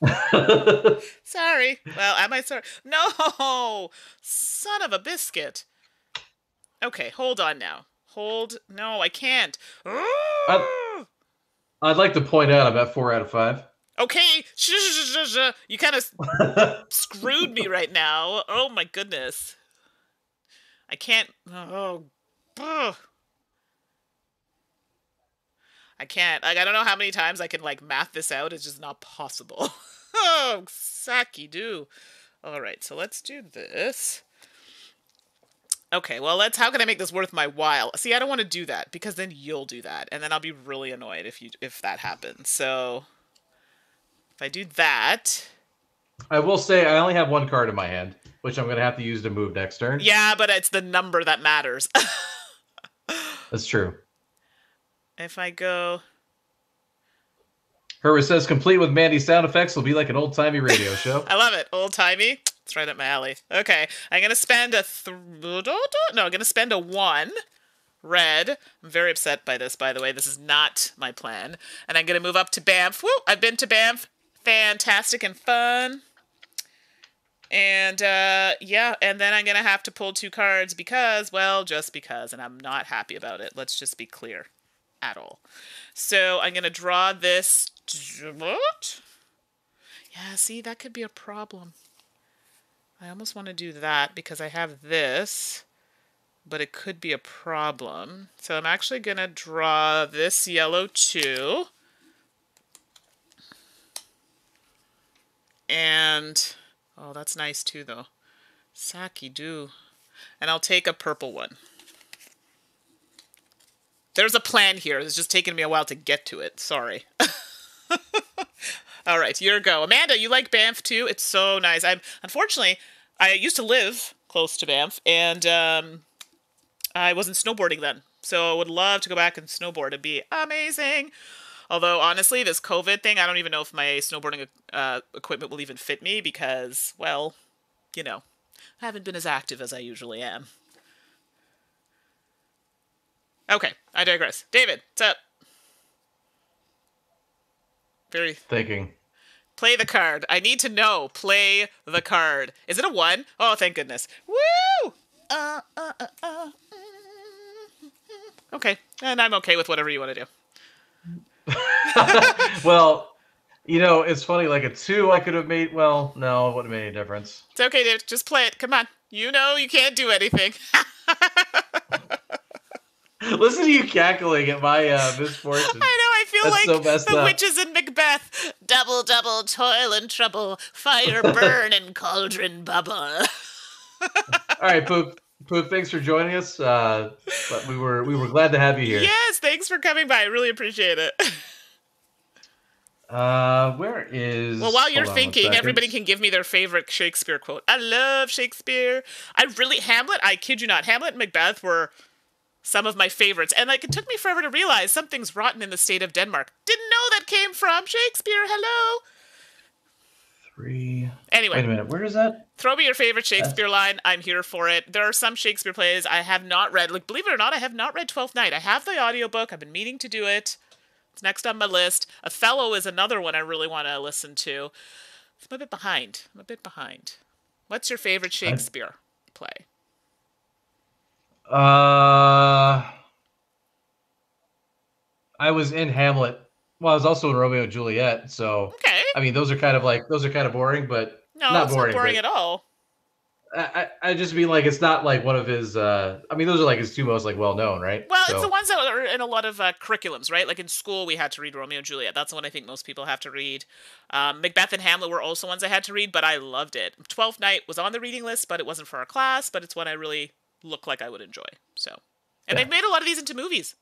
sorry. Well, am I sorry? No. Son of a biscuit. Okay, hold on now. Hold. No, I can't. I'd like to point out I'm at four out of five. Okay, sh- sh- sh- sh- you kind of screwed me right now. Oh my goodness. I can't. Oh. ugh. I can't. Like, I don't know how many times I can, like, math this out. It's just not possible. oh, Saki do. All right, so let's do this. Okay, well, let's. How can I make this worth my while? See, I don't want to do that because then you'll do that, and then I'll be really annoyed if you if that happens. So, if I do that, I will say I only have one card in my hand, which I'm going to have to use to move next turn. yeah, but it's the number that matters. That's true. If I go, Herbert says, complete with Mandi sound effects will be like an old timey radio show. I love it, old timey. It's right up my alley. Okay, I'm gonna spend a th- no, I'm gonna spend a one red. I'm very upset by this, by the way. This is not my plan, and I'm gonna move up to Banff. Woo! I've been to Banff. Fantastic and fun. And uh, yeah, and then I'm gonna have to pull two cards because, well, just because, and I'm not happy about it. Let's just be clear, at all. So I'm gonna draw this. Yeah, see, that could be a problem. I almost want to do that because I have this, but it could be a problem. So I'm actually going to draw this yellow too. And, oh, that's nice too, though. Saki do. And I'll take a purple one. There's a plan here. It's just taking me a while to get to it. Sorry. All right, your go. Amanda, you like Banff too? It's so nice. I'm unfortunately I used to live close to Banff, and um, I wasn't snowboarding then, so I would love to go back and snowboard. It'd be amazing. Although honestly, this COVID thing, I don't even know if my snowboarding uh, equipment will even fit me because, well, you know, I haven't been as active as I usually am. Okay, I digress. David, what's up? Very Thinking. play the card. I need to know. Play the card. Is it a one? Oh, thank goodness. Woo! Uh, uh, uh, uh. Okay, and I'm okay with whatever you want to do. well, you know, it's funny. Like a two, I could have made. Well, no, it wouldn't have made any difference. It's okay, dude. Just play it. Come on. You know you can't do anything. Listen to you cackling at my uh, misfortune. I know. I feel That's like so the up. witches in Macbeth. Double, double, toil and trouble, fire burn and cauldron bubble. All right, poop. Poop. Thanks for joining us. Uh, but we were we were glad to have you here. yes, thanks for coming by. I really appreciate it. Uh, where is? Well, while you're hold on one thinking, everybody can give me their favorite Shakespeare quote. I love Shakespeare. I really Hamlet. I kid you not. Hamlet and Macbeth were some of my favorites, and like it took me forever to realize something's rotten in the state of Denmark. Didn't know that came from Shakespeare. Hello. three. Anyway, Wait a minute. Where is that? throw me your favorite uh. Shakespeare line. I'm here for it. There are some Shakespeare plays I have not read. Like, believe it or not, I have not read Twelfth Night. I have the audiobook. I've been meaning to do it. It's next on my list. Othello is another one I really want to listen to. I'm a bit behind. I'm a bit behind. What's your favorite Shakespeare play? Uh, I was in Hamlet. Well, I was also in Romeo and Juliet. So Okay. I mean, those are kind of like those are kind of boring, but No, Not it's boring, not boring at all. I, I I just mean like it's not like one of his. uh I mean, those are like his two most like well known, right? Well, So- it's the ones that are in a lot of uh, curriculums, right? Like in school, we had to read Romeo and Juliet. That's the one I think most people have to read. Um, Macbeth and Hamlet were also ones I had to read, but I loved it. Twelfth Night was on the reading list, but it wasn't for our class. But it's one I really look like I would enjoy. So, and Yeah. they've made a lot of these into movies.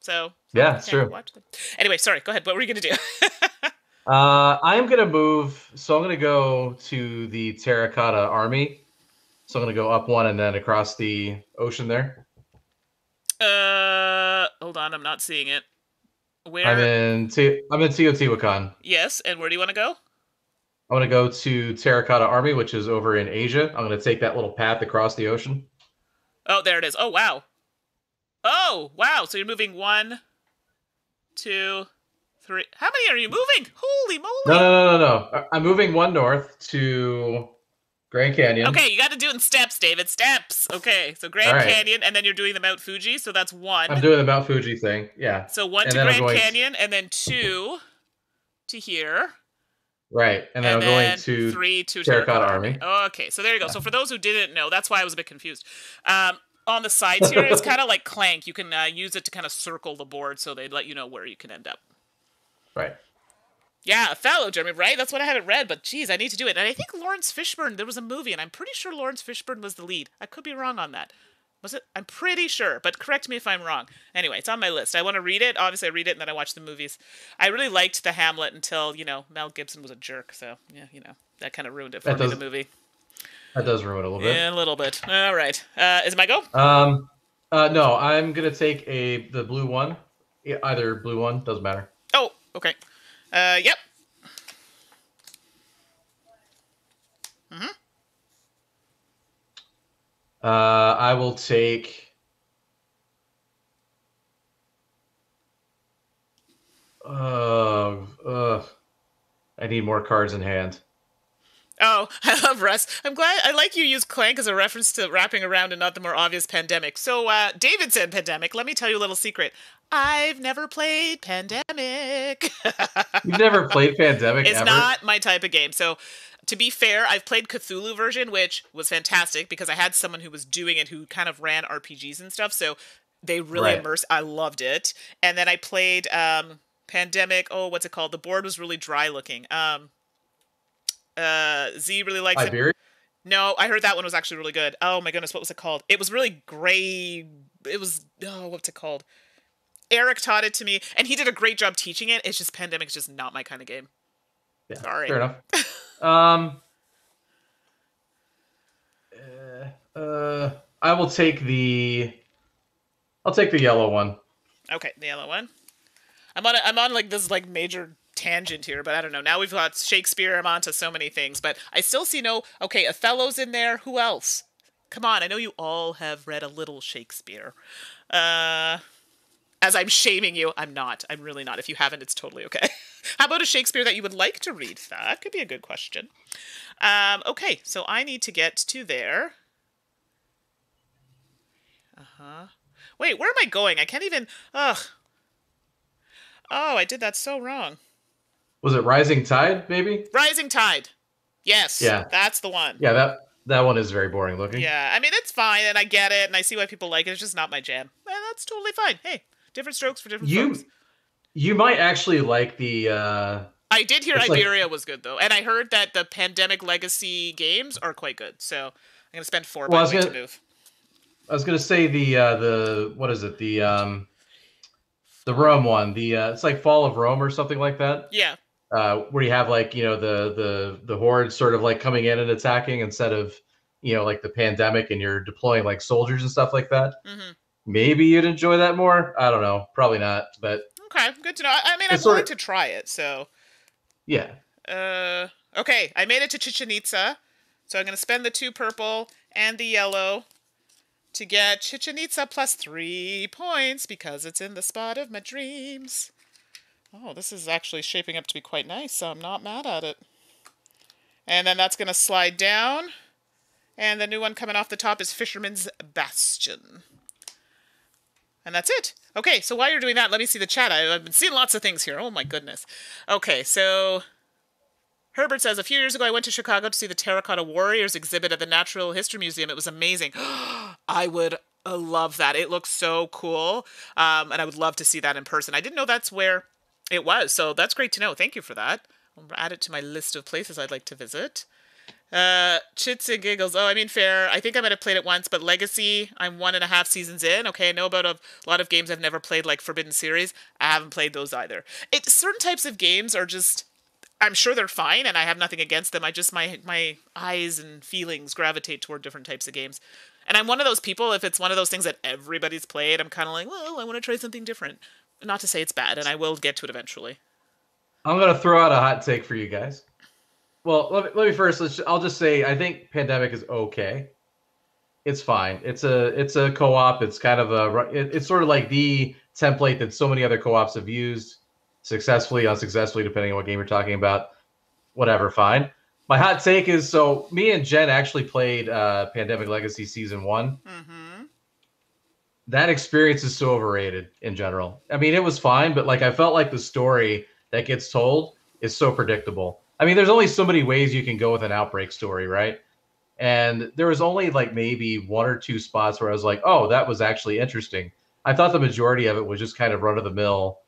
So Yeah, it's true. Watch them. Anyway, sorry. Go ahead. What were you gonna do? Uh, I'm gonna move. So I'm gonna go to the Terracotta Army. So I'm gonna go up one and then across the ocean there. uh, hold on. I'm not seeing it. Where? I'm in. Te- I'm in Teotihuacan. yes, and where do you want to go? I'm gonna go to Terracotta Army, which is over in Asia. I'm gonna take that little path across the ocean. Oh, there it is. Oh, wow. Oh, wow. So you're moving one, two, three. How many are you moving? Holy moly. No, no, no, no, no. I'm moving one north to Grand Canyon. Okay, you got to do it in steps, David. Steps. Okay, so Grand right. Canyon, and then you're doing the Mount Fuji, so that's one. I'm doing the Mount Fuji thing. Yeah. so one and to Grand going- Canyon, and then two to here, Right. And then and I'm then going to three to Terracotta Army. Okay, so there you go. So for those who didn't know, that's why I was a bit confused. Um, on the sides here, it's kind of like Clank. You can uh, use it to kind of circle the board, so they let you know where you can end up. Right. Yeah, Othello, Jeremy, right? That's what I haven't read, but geez, I need to do it. And I think Laurence Fishburne, there was a movie, and I'm pretty sure Laurence Fishburne was the lead. I could be wrong on that. Was it? I'm pretty sure, but correct me if I'm wrong. Anyway, it's on my list. I want to read it. Obviously, I read it and then I watch the movies. I really liked the Hamlet until, you know, Mel Gibson was a jerk. So, yeah, you know, that kind of ruined it for That me, does- the movie. That does ruin it a little bit. Yeah, a little bit. All right. Uh, is it my go? Um, uh, no, I'm gonna take a the blue one. Yeah, either blue one doesn't matter. Oh, okay. Uh, yep. Uh, I will take. Uh, uh, I need more cards in hand. Oh, I love Russ. I'm glad. I like you use Clank as a reference to wrapping around and not the more obvious pandemic. So, uh, David said pandemic. Let me tell you a little secret. I've never played pandemic. You've never played Pandemic it's ever? not my type of game. So, to be fair, I've played Cthulhu version, which was fantastic because I had someone who was doing it who kind of ran RPGs and stuff. So they really Right. immersed. I loved it. And then I played um, Pandemic. Oh, what's it called? The board was really dry looking. Um, uh, Z really likes it. No, I heard that one was actually really good. Oh my goodness, what was it called? It was really gray. It was oh, what's it called? Eric taught it to me, and he did a great job teaching it. It's just pandemic Pandemic's just not my kind of game. Yeah, Sorry. Fair enough. um. Uh, uh, I will take the I'll take the yellow one. Okay, the yellow one. I'm on. A, I'm on like this like major tangent here, but I don't know. Now we've got Shakespeare. I'm on to so many things, but I still see no. Okay, Othello's in there. Who else? Come on, I know you all have read a little Shakespeare. Uh, as I'm shaming you, I'm not. I'm really not. If you haven't, it's totally okay. How about a Shakespeare that you would like to read? That could be a good question. Um, okay, so I need to get to there. Uh huh. Wait, where am I going? I can't even. Ugh. Oh, I did that so wrong. Was it Rising Tide, maybe? Rising Tide. Yes. Yeah. That's the one. Yeah, that that one is very boring looking. Yeah, I mean it's fine, and I get it, and I see why people like it. It's just not my jam, and that's totally fine. Hey, different strokes for different You folks. you might actually like the uh I did hear it's like- Iberia was good though, and I heard that the Pandemic Legacy games are quite good. So I'm gonna spend four Well, I by the to move. I was gonna say the uh the what is it? The um the Rome one. The uh it's like Fall of Rome or something like that. Yeah. Uh where you have like, you know, the the the horde sort of like coming in and attacking instead of you know like the pandemic and you're deploying like soldiers and stuff like that. hmm Maybe you'd enjoy that more. I don't know. Probably not. But Okay, good to know. I I mean, I'm willing of- to try it. So, yeah. uh, okay, I made it to Chichen Itza, so I'm gonna spend the two purple and the yellow to get Chichen Itza plus three points because it's in the spot of my dreams. Oh, this is actually shaping up to be quite nice, so I'm not mad at it. And then that's gonna slide down, and the new one coming off the top is Fisherman's Bastion. And that's it. Okay, so while you're doing that, let me see the chat. I, I've been seeing lots of things here. Oh my goodness. Okay, so Herbert says a few years ago I went to Chicago to see the Terracotta Warriors exhibit at the Natural History Museum. It was amazing. I would uh, love that. It looks so cool, um, and I would love to see that in person. I didn't know that's where it was, so that's great to know. Thank you for that. I'll add it to my list of places I'd like to visit. Uh, chits and giggles. Oh, I mean, fair. I think I might have played it once, but Legacy, I'm one and a half seasons in. Okay, I know about a lot of games I've never played, like Forbidden Series. I haven't played those either. It certain types of games are just. I'm sure they're fine, and I have nothing against them. I just my my eyes and feelings gravitate toward different types of games, and I'm one of those people. If it's one of those things that everybody's played, I'm kind of like, well, I want to try something different. Not to say it's bad, and I will get to it eventually. I'm gonna throw out a hot take for you guys. Well, let me, let me first. Let's. I'll just say I think Pandemic is okay. It's fine. It's a it's a co-op. It's kind of a it, it's sort of like the template that so many other co-ops have used successfully, unsuccessfully, depending on what game you're talking about. Whatever, fine. My hot take is so me and Jen actually played uh, Pandemic Legacy Season One. Mm-hmm. That experience is so overrated in general. I mean, it was fine, but like I felt like the story that gets told is so predictable. I mean, there's only so many ways you can go with an outbreak story, right? And there was only like maybe one or two spots where I was like, "Oh, that was actually interesting." I thought the majority of it was just kind of run of the mill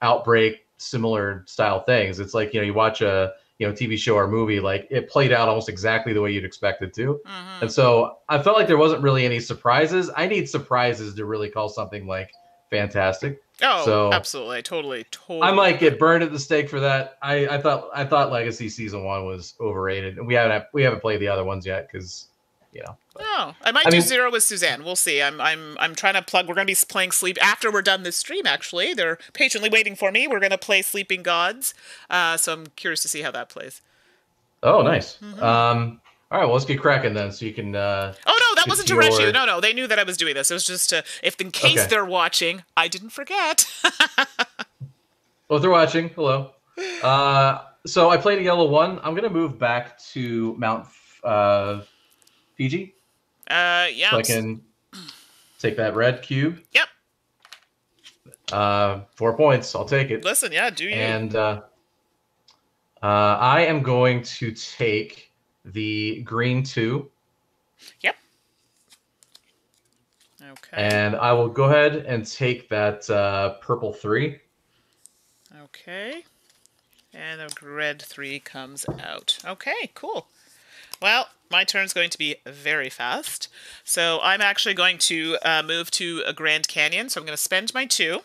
outbreak similar style things. It's like, you know, you watch a, you know, TV show or movie like it played out almost exactly the way you'd expect it to. Mm-hmm. And so I felt like there wasn't really any surprises. I need surprises to really call something like fantastic. Oh, So- absolutely, totally, totally. I might get burned at the stake for that. I, I thought I thought Legacy season one was overrated, and we haven't we haven't played the other ones yet because you know. Oh, I might I do mean- zero with Suzanne. We'll see. I'm I'm I'm trying to plug. We're gonna be playing Sleep after we're done this stream. Actually, they're patiently waiting for me. We're gonna play Sleeping Gods. Uh, so I'm curious to see how that plays. Oh, nice. Mhm. Um, all right, well let's get cracking then, so you can. Uh, Oh no, that wasn't to rush you. No, no, they knew that I was doing this. It was just to, if in case Okay. they're watching, I didn't forget. well, if they're watching, hello. Uh, so I played a yellow one. I'm gonna move back to Mount uh, Fiji. uh, yeah. so I can take that red cube. Yep. Uh, four points. I'll take it. Listen, yeah, do you? And uh, uh, I am going to take the green two, Yep. okay. and I will go ahead and take that uh, purple three. Okay. And the red three comes out. Okay, cool. Well, my turn's going to be very fast. So I'm actually going to uh, move to a Grand Canyon. So I'm going to spend my two,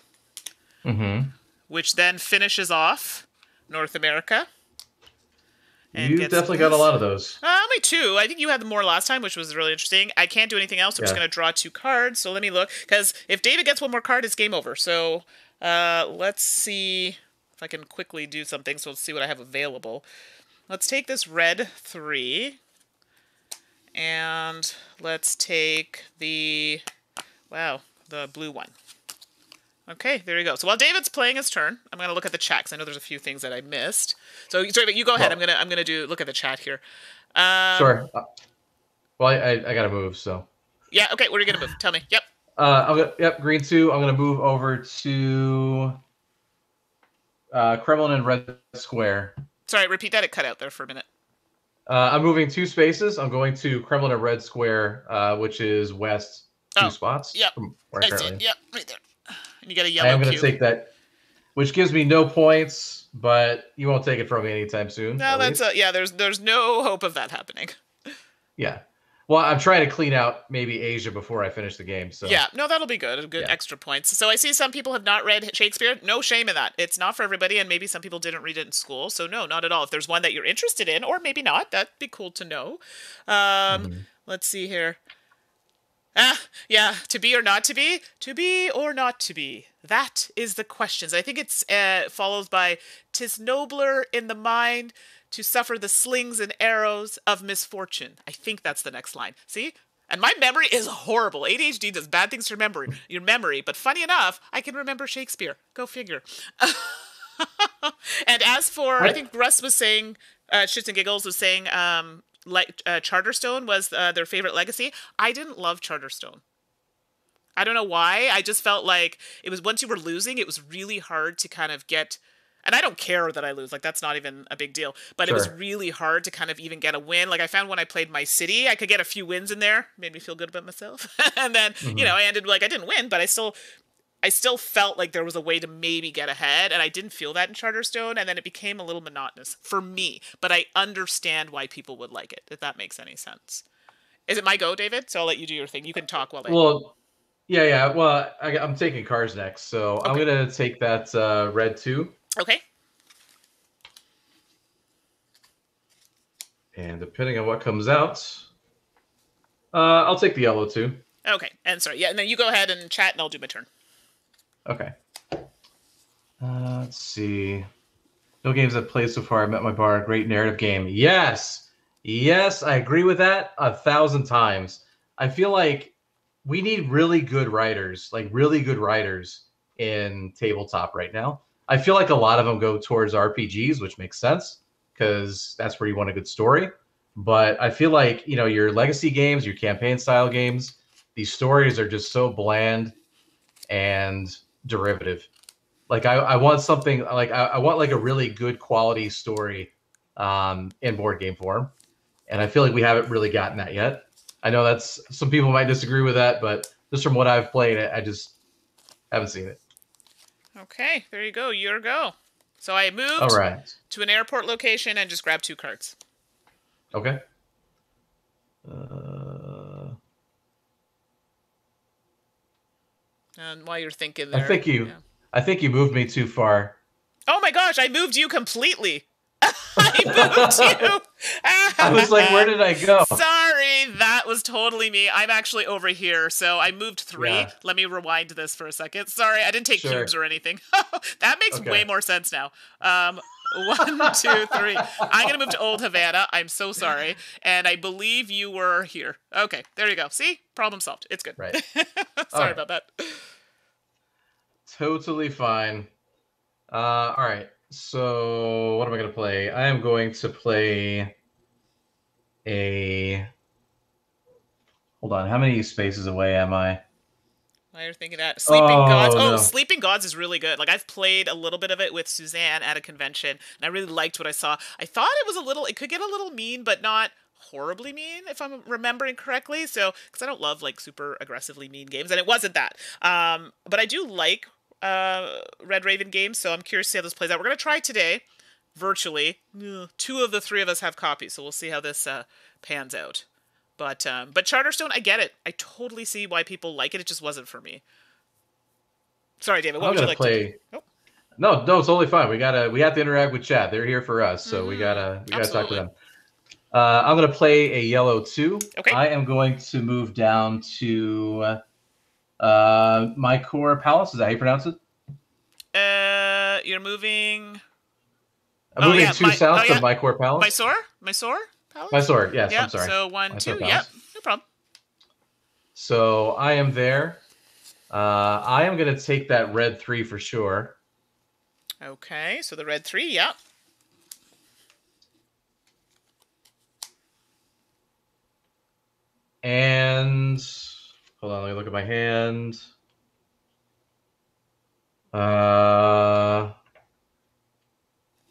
Mm-hmm. which then finishes off North America. and You definitely got a lot of those. Um, only two. I think you had more last time, which was really interesting. I can't do anything else. I'm just going to draw two cards. So let me look. Because if David gets one more card, it's game over. So uh, let's see if I can quickly do something. So let's see what I have available. Let's take this red three. And let's take the, wow, the blue one. Okay, there you go. So while David's playing his turn, I'm gonna look at the chat 'cause I know there's a few things that I missed. So sorry, but you go ahead. I'm gonna I'm gonna do look at the chat here. Um, Sure. Uh, Well, I, I, I gotta move, so. Yeah. Okay. Where are you gonna move? Tell me. Yep. Uh, I'm gonna, yep, green two. I'm gonna move over to uh, Kremlin and Red Square. Sorry. Repeat that. It cut out there for a minute. Uh, I'm moving two spaces. I'm going to Kremlin and Red Square, uh, which is west two Oh, spots. yep. From where I see currently it. Yep. Right there. And you got a yellow I'm going to take that, which gives me no points, but you won't take it from me anytime soon. no, that's a, yeah. There's there's no hope of that happening. yeah. Well, I'm trying to clean out maybe Asia before I finish the game. So Yeah, no, that'll be good. A good Yeah. extra points. So I see some people have not read Shakespeare. No shame in that. It's not for everybody, and maybe some people didn't read it in school. So no, not at all. If there's one that you're interested in, or maybe not, that'd be cool to know. Um, Mhm. Let's see here. Ah, yeah, to be or not to be, to be or not to be. That is the questions. I think it's uh, followed by "Tis nobler in the mind to suffer the slings and arrows of misfortune." I think that's the next line. See, and my memory is horrible. ADHD does bad things to your memory. Your memory, but funny enough, I can remember Shakespeare. Go figure. and as for, I think Russ was saying, uh, Shits and Giggles was saying, um, like uh, Charterstone was uh, their favorite legacy. I didn't love Charterstone. I don't know why. I just felt like it was once you were losing, it was really hard to kind of get. And I don't care that I lose. Like that's not even a big deal. But it was really hard to kind of even get a win. Like I found when I played my city, I could get a few wins in there, made me feel good about myself. and then you know I ended like I didn't win, but I still I still felt like there was a way to maybe get ahead, and I didn't feel that in Charterstone, and then it became a little monotonous for me. But I understand why people would like it, if that makes any sense. Is it my go, David? So I'll let you do your thing. You can talk while I. Well, yeah, yeah. Well, I, I'm taking cars next, so I'm gonna take that uh, red two, Okay. and depending on what comes out, uh, I'll take the yellow too. Okay. And sorry. Yeah. And then you go ahead and chat, and I'll do my turn. Okay. Uh, let's see. No games I've played so far. I met my bar. Great narrative game. Yes, yes, I agree with that a thousand times. I feel like we need really good writers, like really good writers in tabletop right now. I feel like a lot of them go towards RPGs, which makes sense because that's where you want a good story. But I feel like you know your legacy games, your campaign style games, these stories are just so bland and derivative. Like I, I want something like I, I want like a really good quality story um, in board game form, and I feel like we haven't really gotten that yet. I know that's some people might disagree with that, but just from what I've played, I, I just haven't seen it. Okay. There you go. Your go. So I moved All right, to an airport location and just grabbed two cards. okay. Uh, And while you're thinking I think you, yeah. I think you moved me too far. Oh my gosh! I moved you completely. I moved you. I was like, where did I go? Sorry, that was totally me. I'm actually over here, so I moved three. Yeah. Let me rewind this for a second. Sorry, I didn't take Sure. cubes or anything. that makes Okay. way more sense now. Um, one, two, three. I'm gonna move to Old Havana. I'm so sorry, and I believe you were here. Okay, there you go. See, problem solved. It's good. Right. sorry right. about that. Totally fine. Uh, all right. So what am I going to play? I am going to play a. Hold on. How many spaces away am I? While you're thinking that Sleeping Oh, Gods. Oh, no. Sleeping Gods is really good. Like I've played a little bit of it with Suzanne at a convention, and I really liked what I saw. I thought it was a little. It could get a little mean, but not horribly mean, if I'm remembering correctly. So, because I don't love like super aggressively mean games, and it wasn't that. Um, but I do like uh Red Raven games, so I'm curious to see how this plays out. We're gonna try today, virtually. Two of the three of us have copies, so we'll see how this uh, pans out. But um, but Charterstone, I get it. I totally see why people like it. It just wasn't for me. Sorry, David. What I'm would you gonna like play. to do? Nope. No, no, it's totally fine. We gotta we have to interact with chat. They're here for us, so we Mhm. gotta we gotta talk to them. Uh, I'm going to play a yellow two. Okay. I am going to move down to uh, Mycor Palace. Is that how you pronounce it? Uh, you're moving. I'm Oh, moving yeah, two my- south oh, yeah. to Mycor Palace. Mysore? Mysore? Palace? Mysore, yes, yeah, I'm sorry. So one, Mysore two, Palace. no problem. So I am there. Uh, I am going to take that red three for sure. Okay, so the red three, yeah. And hold on, let me look at my hand. Uh,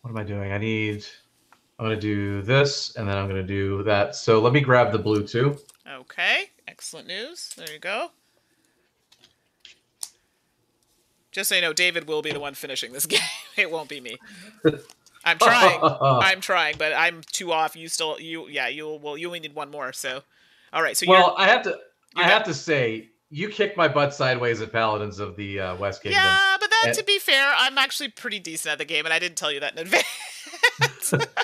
what am I doing? I need. I'm gonna do this, and then I'm gonna do that. So let me grab the blue two. Okay, excellent news. There you go. Just so you know, David will be the one finishing this game. It won't be me. I'm trying. I'm trying, but I'm two off. You still, you, yeah, you will. You only need one more. So, all right. So well, I have to. I have to say, you kicked my butt sideways at Paladins of the uh, West Kingdom. yeah, but that, And- to be fair, I'm actually pretty decent at the game, and I didn't tell you that in advance.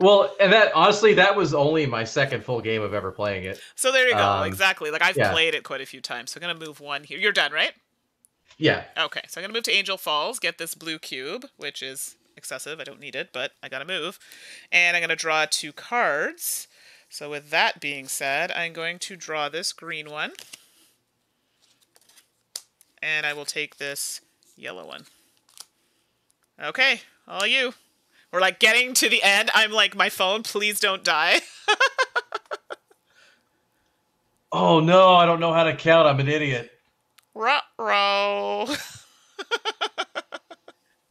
Well, and that honestly, that was only my second full game of ever playing it. so there you go. Um, exactly. Like I've yeah. played it quite a few times. So I'm gonna move one here. You're done, right? Yeah. Okay, so I'm gonna move to Angel Falls, get this blue cube, which is excessive. I don't need it, but I gotta move. And I'm gonna draw two cards. So with that being said, I'm going to draw this green one. And I will take this yellow one. Okay, all you. We're like getting to the end. I'm like, my phone, please don't die. Oh no, I don't know how to count. I'm an idiot. Ruh-roh.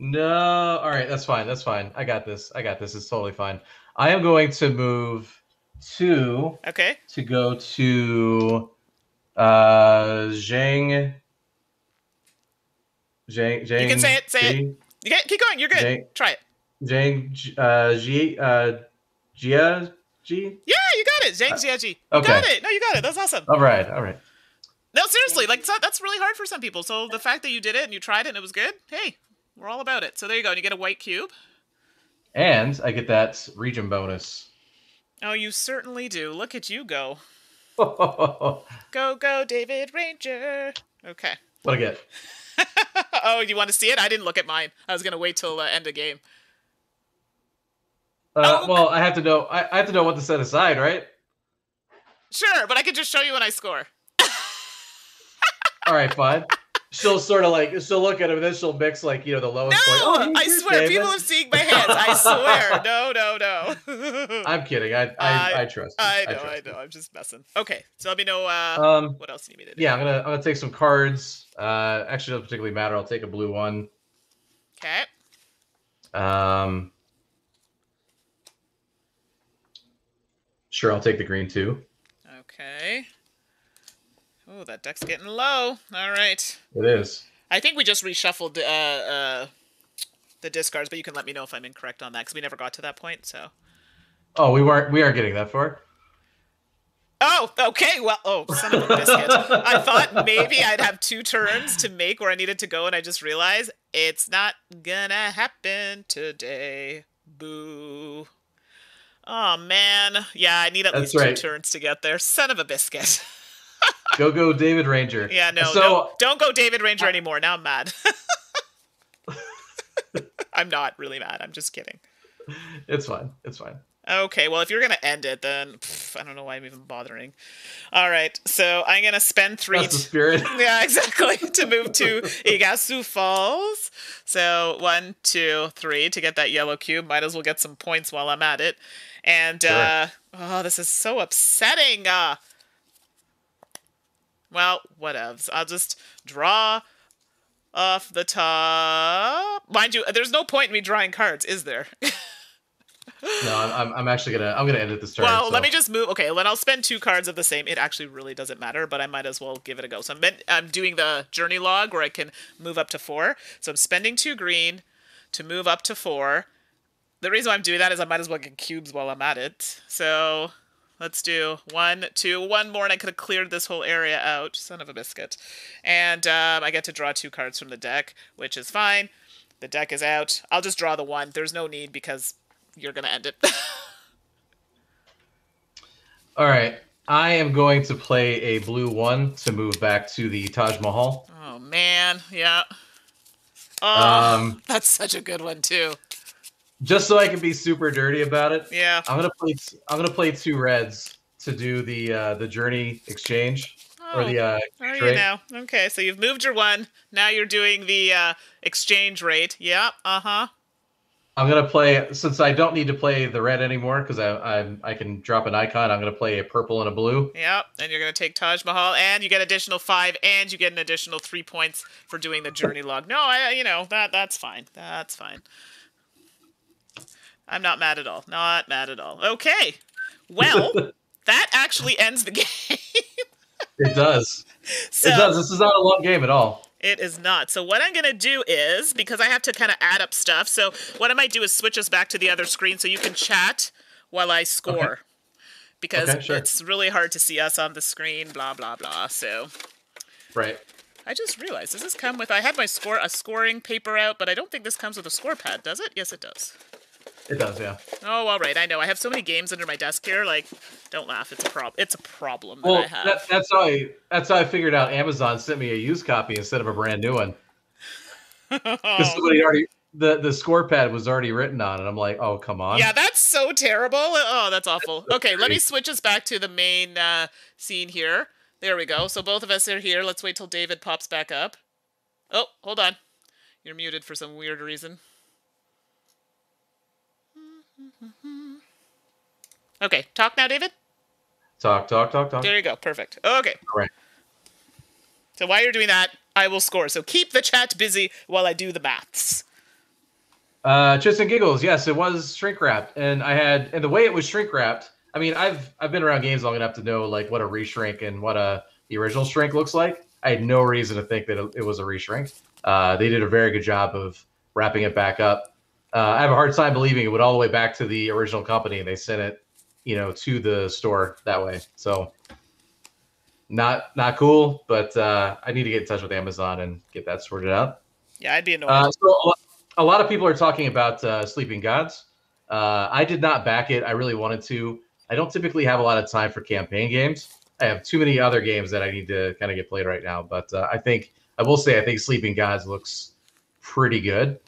No. All right, that's fine. That's fine. I got this. I got this. It's totally fine. I am going to move two Okay, to go to uh Zhang. Zhang. Zhang. can say it, say it. You get, keep going. You're good. Jay- Try it. Zhang. Uh, Ji. Uh, Jia. Ji. Yeah, you got it. Zhang Ziaji. You okay. got it. No, you got it. That's awesome. All right. All right. No, seriously, like that's really hard for some people. So the fact that you did it and you tried it and it was good, hey, we're all about it. So there you go. And you get a white cube. And I get that region bonus. Oh, you certainly do. Look at you go. Go, go, David Ranger. Okay. What I get? oh, you want to see it? I didn't look at mine. I was gonna wait till uh, end of game. Uh, Oh. well, I have to know. I, I have to know what to set aside, right? Sure, but I could just show you when I score. All right, fine. She'll sort of like she'll look at him and then she'll mix like you know the lowest No, point. Oh, I swear, David. people have seen my hands. I swear. No, no, no. I'm kidding. I I, I- I, trust. you. I know, I, trust know. I'm just messing. Okay, so let me know uh. Um, what else you need me to do. yeah, I'm gonna I'm gonna take some cards. Uh, actually, doesn't particularly matter. I'll take a blue one. Okay. Um, sure, I'll take the green too. Okay. Oh, that deck's getting low. All right. It is. I think we just reshuffled uh, uh, the discards, but you can let me know if I'm incorrect on that because we never got to that point. So. Oh, we weren't we aren't getting that far. Oh, okay. Well, oh, son of a biscuit. I thought maybe I'd have two turns to make where I needed to go, and I just realized it's not gonna happen today. Boo. Oh man. Yeah, I need at That's least right. two turns to get there. Son of a biscuit. Go go, David Ranger. Yeah, no, So no, don't go David Ranger anymore. Now I'm mad. I'm not really mad. I'm just kidding. it's fine. It's fine. Okay, well, if you're gonna end it, then pff, I don't know why I'm even bothering. All right, so I'm gonna spend three. That's the t- spirit. yeah, exactly. to move to Iguazu Falls. So one, two, three to get that yellow cube. Might as well get some points while I'm at it. And Sure. uh, oh, this is so upsetting. Uh, well, whatevs. I'll just draw off the top. Mind you, there's no point in me drawing cards, is there? No, I'm, I'm, actually gonna I'm gonna end it this turn. Well, so- let me just move. Okay, then I'll spend two cards of the same. It actually really doesn't matter, but I might as well give it a go. So I'm, I'm doing the journey log where I can move up to four. So I'm spending two green to move up to four. The reason why I'm doing that is I might as well get cubes while I'm at it. So let's do one, two, one more, and I could have cleared this whole area out. Son of a biscuit. And um, I get to draw two cards from the deck, which is fine. The deck is out. I'll just draw the one. There's no need because you're gonna end it. All right. I am going to play a blue one to move back to the Taj Mahal. Oh man, yeah. Oh, Um, that's such a good one too. Just so I can be super dirty about it. Yeah. I'm gonna play. I'm gonna play two reds to do the uh, the journey exchange or the uh, Are you now? Okay, so you've moved your one. Now you're doing the uh, exchange rate. Yeah. Uh huh. I'm gonna play since I don't need to play the red anymore because I I'm, I can drop an icon. I'm gonna play a purple and a blue. Yep. And you're gonna take Taj Mahal, and you get additional five, and you get an additional three points for doing the journey log. No, I you know that that's fine. That's fine. I'm not mad at all. Not mad at all. Okay. Well, that actually ends the game. It does. so it does. This is not a long game at all. It is not. So what I'm going to do is because I have to kind of add up stuff. So what I might do is switch us back to the other screen so you can chat while I score. Because Okay, sure. it's really hard to see us on the screen, blah blah blah. So Right. I just realized does this come with I had my score a scoring paper out, but I don't think this comes with a score pad, does it? Yes it does. It does. Yeah. Oh, all right. I know. I have so many games under my desk here. Like, don't laugh. It's a prob. It's a problem that I Well, have. that, that's how I that's how I figured out Amazon sent me a used copy instead of a brand new one because somebody already the the score pad was already written on it. I'm like, oh come on. Yeah, that's so terrible. Oh, that's awful. Okay, let me switch us back to the main uh, scene here. There we go. So both of us are here. Let's wait till David pops back up. Oh, hold on. You're muted for some weird reason. Okay, talk now, David. Talk, talk, talk, talk. There you go. Perfect. Okay. Right. So while you're doing that, I will score. So keep the chat busy while I do the maths. Uh, and giggles. Yes, it was shrink wrapped, and I had and the way it was shrink wrapped. I mean, I've I've been around games long enough to know like what a reshrink and what a the original shrink looks like. I had no reason to think that it, it was a reshrink. Uh, they did a very good job of wrapping it back up. Uh, I have a hard time believing it went all the way back to the original company and they sent it, you know, to the store that way. So not not cool, but uh, I need to get in touch with Amazon and get that sorted out. Yeah, I'd be annoyed. Uh, so a lo- a lot of people are talking about uh, Sleeping Gods. Uh, I did not back it. I really wanted to. I don't typically have a lot of time for campaign games. I have too many other games that I need to kind of get played right now. But uh, I think I will say I think Sleeping Gods looks pretty good.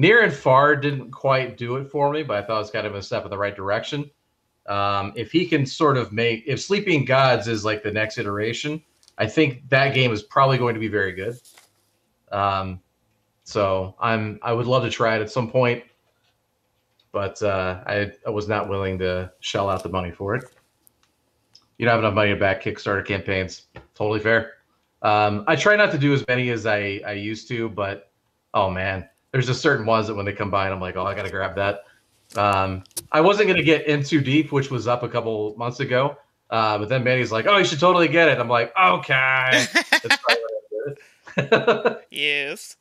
Near and Far didn't quite do it for me, but I thought it was kind of a step in the right direction. Um, if he can sort of make if Sleeping Gods is like the next iteration, I think that game is probably going to be very good. Um, so I'm I would love to try it at some point, but uh, I I was not willing to shell out the money for it. You don't have enough money to back Kickstarter campaigns. Totally fair. Um, I try not to do as many as I I used to, but oh man, there's just certain ones that when they come by, and I'm like, oh, I gotta grab that. Um, I wasn't gonna get in too deep, which was up a couple months ago. Uh, but then Mandi's like, "Oh, you should totally get it." I'm like, "Okay." That's probably why I did it. Yes.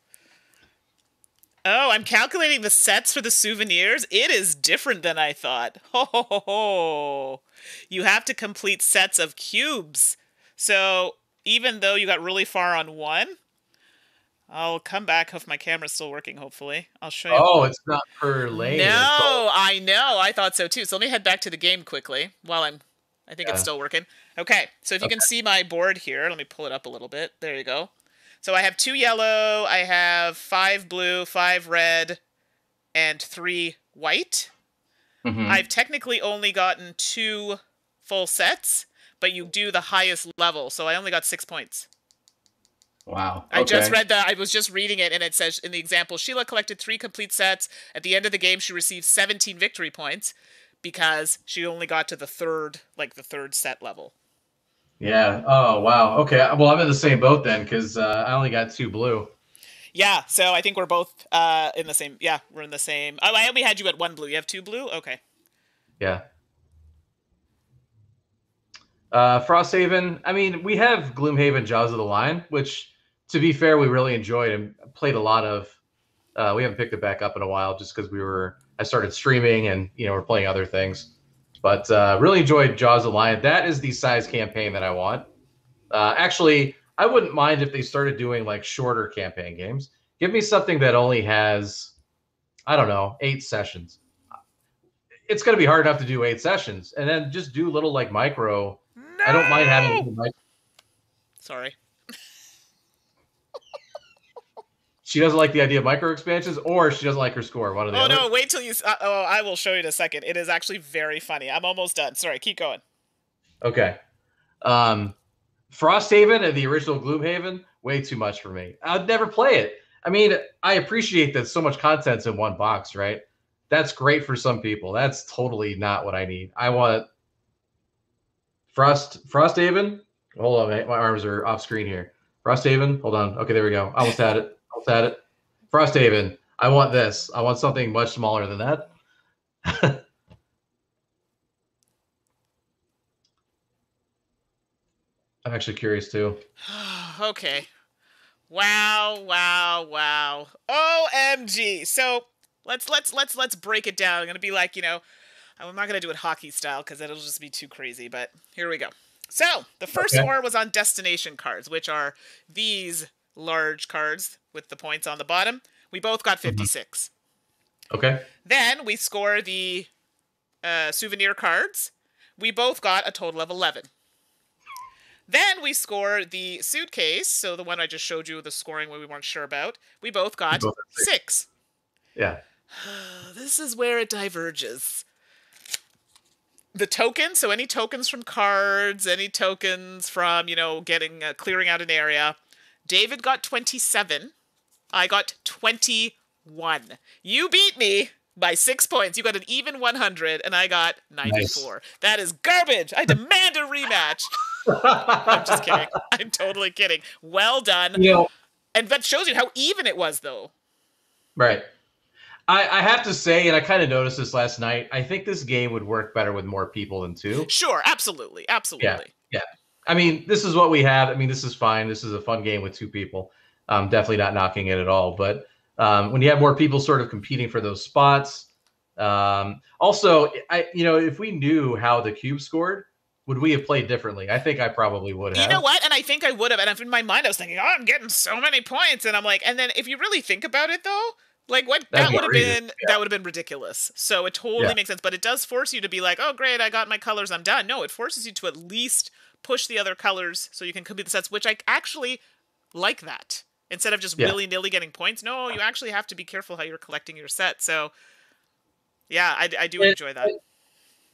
Oh, I'm calculating the sets for the souvenirs. It is different than I thought. Ho ho ho ho. You have to complete sets of cubes. So even though you got really far on one, I'll come back if my camera's still working, hopefully. I'll show you. oh, it's not per lane. No, I know. I thought so too. So let me head back to the game quickly while I'm. I think it's still working. Okay, so if you can see my board here, let me pull it up a little bit. There you go. So I have two yellow, I have five blue, five red, and three white. Mhm. I've technically only gotten two full sets, but you do the highest level, so I only got six points. Wow. I just read that. I was just reading it, and it says in the example, Sheila collected three complete sets. At the end of the game, she received 17 victory points because she only got to the third, like the third set level. Yeah. Oh, wow. Okay. Well, I'm in the same boat then because uh, I only got two blue. Yeah, so I think we're both uh, in the same. Yeah, we're in the same. Oh, I only had you at one blue. You have two blue. Okay. Yeah. Uh, Frosthaven. I mean, we have Gloomhaven, Jaws of the Lion, which, to be fair, we really enjoyed and played a lot of. Uh, we haven't picked it back up in a while just because we were. I started streaming and you know we're playing other things, but uh, really enjoyed Jaws of the Lion. That is the size campaign that I want. Uh, actually, I wouldn't mind if they started doing like shorter campaign games. Give me something that only has, I don't know, eight sessions. it's going to be hard enough to do eight sessions, and then just do little like micro. No! I don't mind having. Sorry. She doesn't like the idea of micro expansions, or she doesn't like her score. One of the oh other. no! Wait till you. Uh, oh, I will show you in a second. It is actually very funny. I'm almost done. Sorry, keep going. Okay. Um, Frosthaven and the original Gloomhaven, way too much for me. I'd never play it. I mean, I appreciate that so much content's in one box, right? That's great for some people. That's totally not what I need. I want Frost Frosthaven. Hold on, my arms are off screen here. Frosthaven. Hold on. Okay, there we go. I almost had it. Had it. Frosthaven. I want this. I want something much smaller than that. I'm actually curious too. okay. Wow, wow, wow. OMG. So let's let's let's let's break it down. I'm gonna be like, you know, I'm not gonna do it hockey style because it'll just be too crazy, but here we go. So the first okay. war was on destination cards, which are these large cards with the points on the bottom. We both got 56. Mm-hmm. Okay. Then we score the uh, souvenir cards. We both got a total of 11. Then we score the suitcase, so the one I just showed you the scoring where we weren't sure about. We both got we both six. six. Yeah. this is where it diverges. The tokens, so any tokens from cards, any tokens from, you know, getting uh, clearing out an area. David got 27. I got 21. You beat me by six points. You got an even 100, and I got 94. Nice. That is garbage. I demand a rematch. I'm just kidding. I'm totally kidding. Well done. You know, and that shows you how even it was, though. Right. I, I have to say, and I kind of noticed this last night. I think this game would work better with more people than two. Sure, absolutely, absolutely. Yeah, yeah. I mean, this is what we have. I mean, this is fine. This is a fun game with two people. I'm definitely not knocking it at all. But um, when you have more people sort of competing for those spots, um, also, I you know, if we knew how the cube scored, would we have played differently? I think I probably would have. You know what? And I think I would have. And in my mind, I was thinking, oh, I'm getting so many points, and I'm like, and then if you really think about it, though, like what That'd that would have been yeah. that would have been ridiculous. So it totally yeah. makes sense. But it does force you to be like, oh, great, I got my colors, I'm done. No, it forces you to at least push the other colors so you can complete the sets, which I actually like that. Instead of just yeah. willy nilly getting points, no, you actually have to be careful how you're collecting your set. So, yeah, I, I do enjoy that.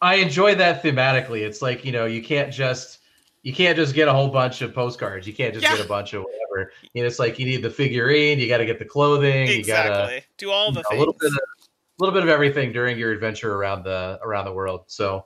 I enjoy that thematically. It's like you know you can't just you can't just get a whole bunch of postcards. You can't just yeah. get a bunch of whatever. You know, it's like you need the figurine. You got to get the clothing. Exactly. You got to do all the know, things. A little bit of a little bit of everything during your adventure around the around the world. So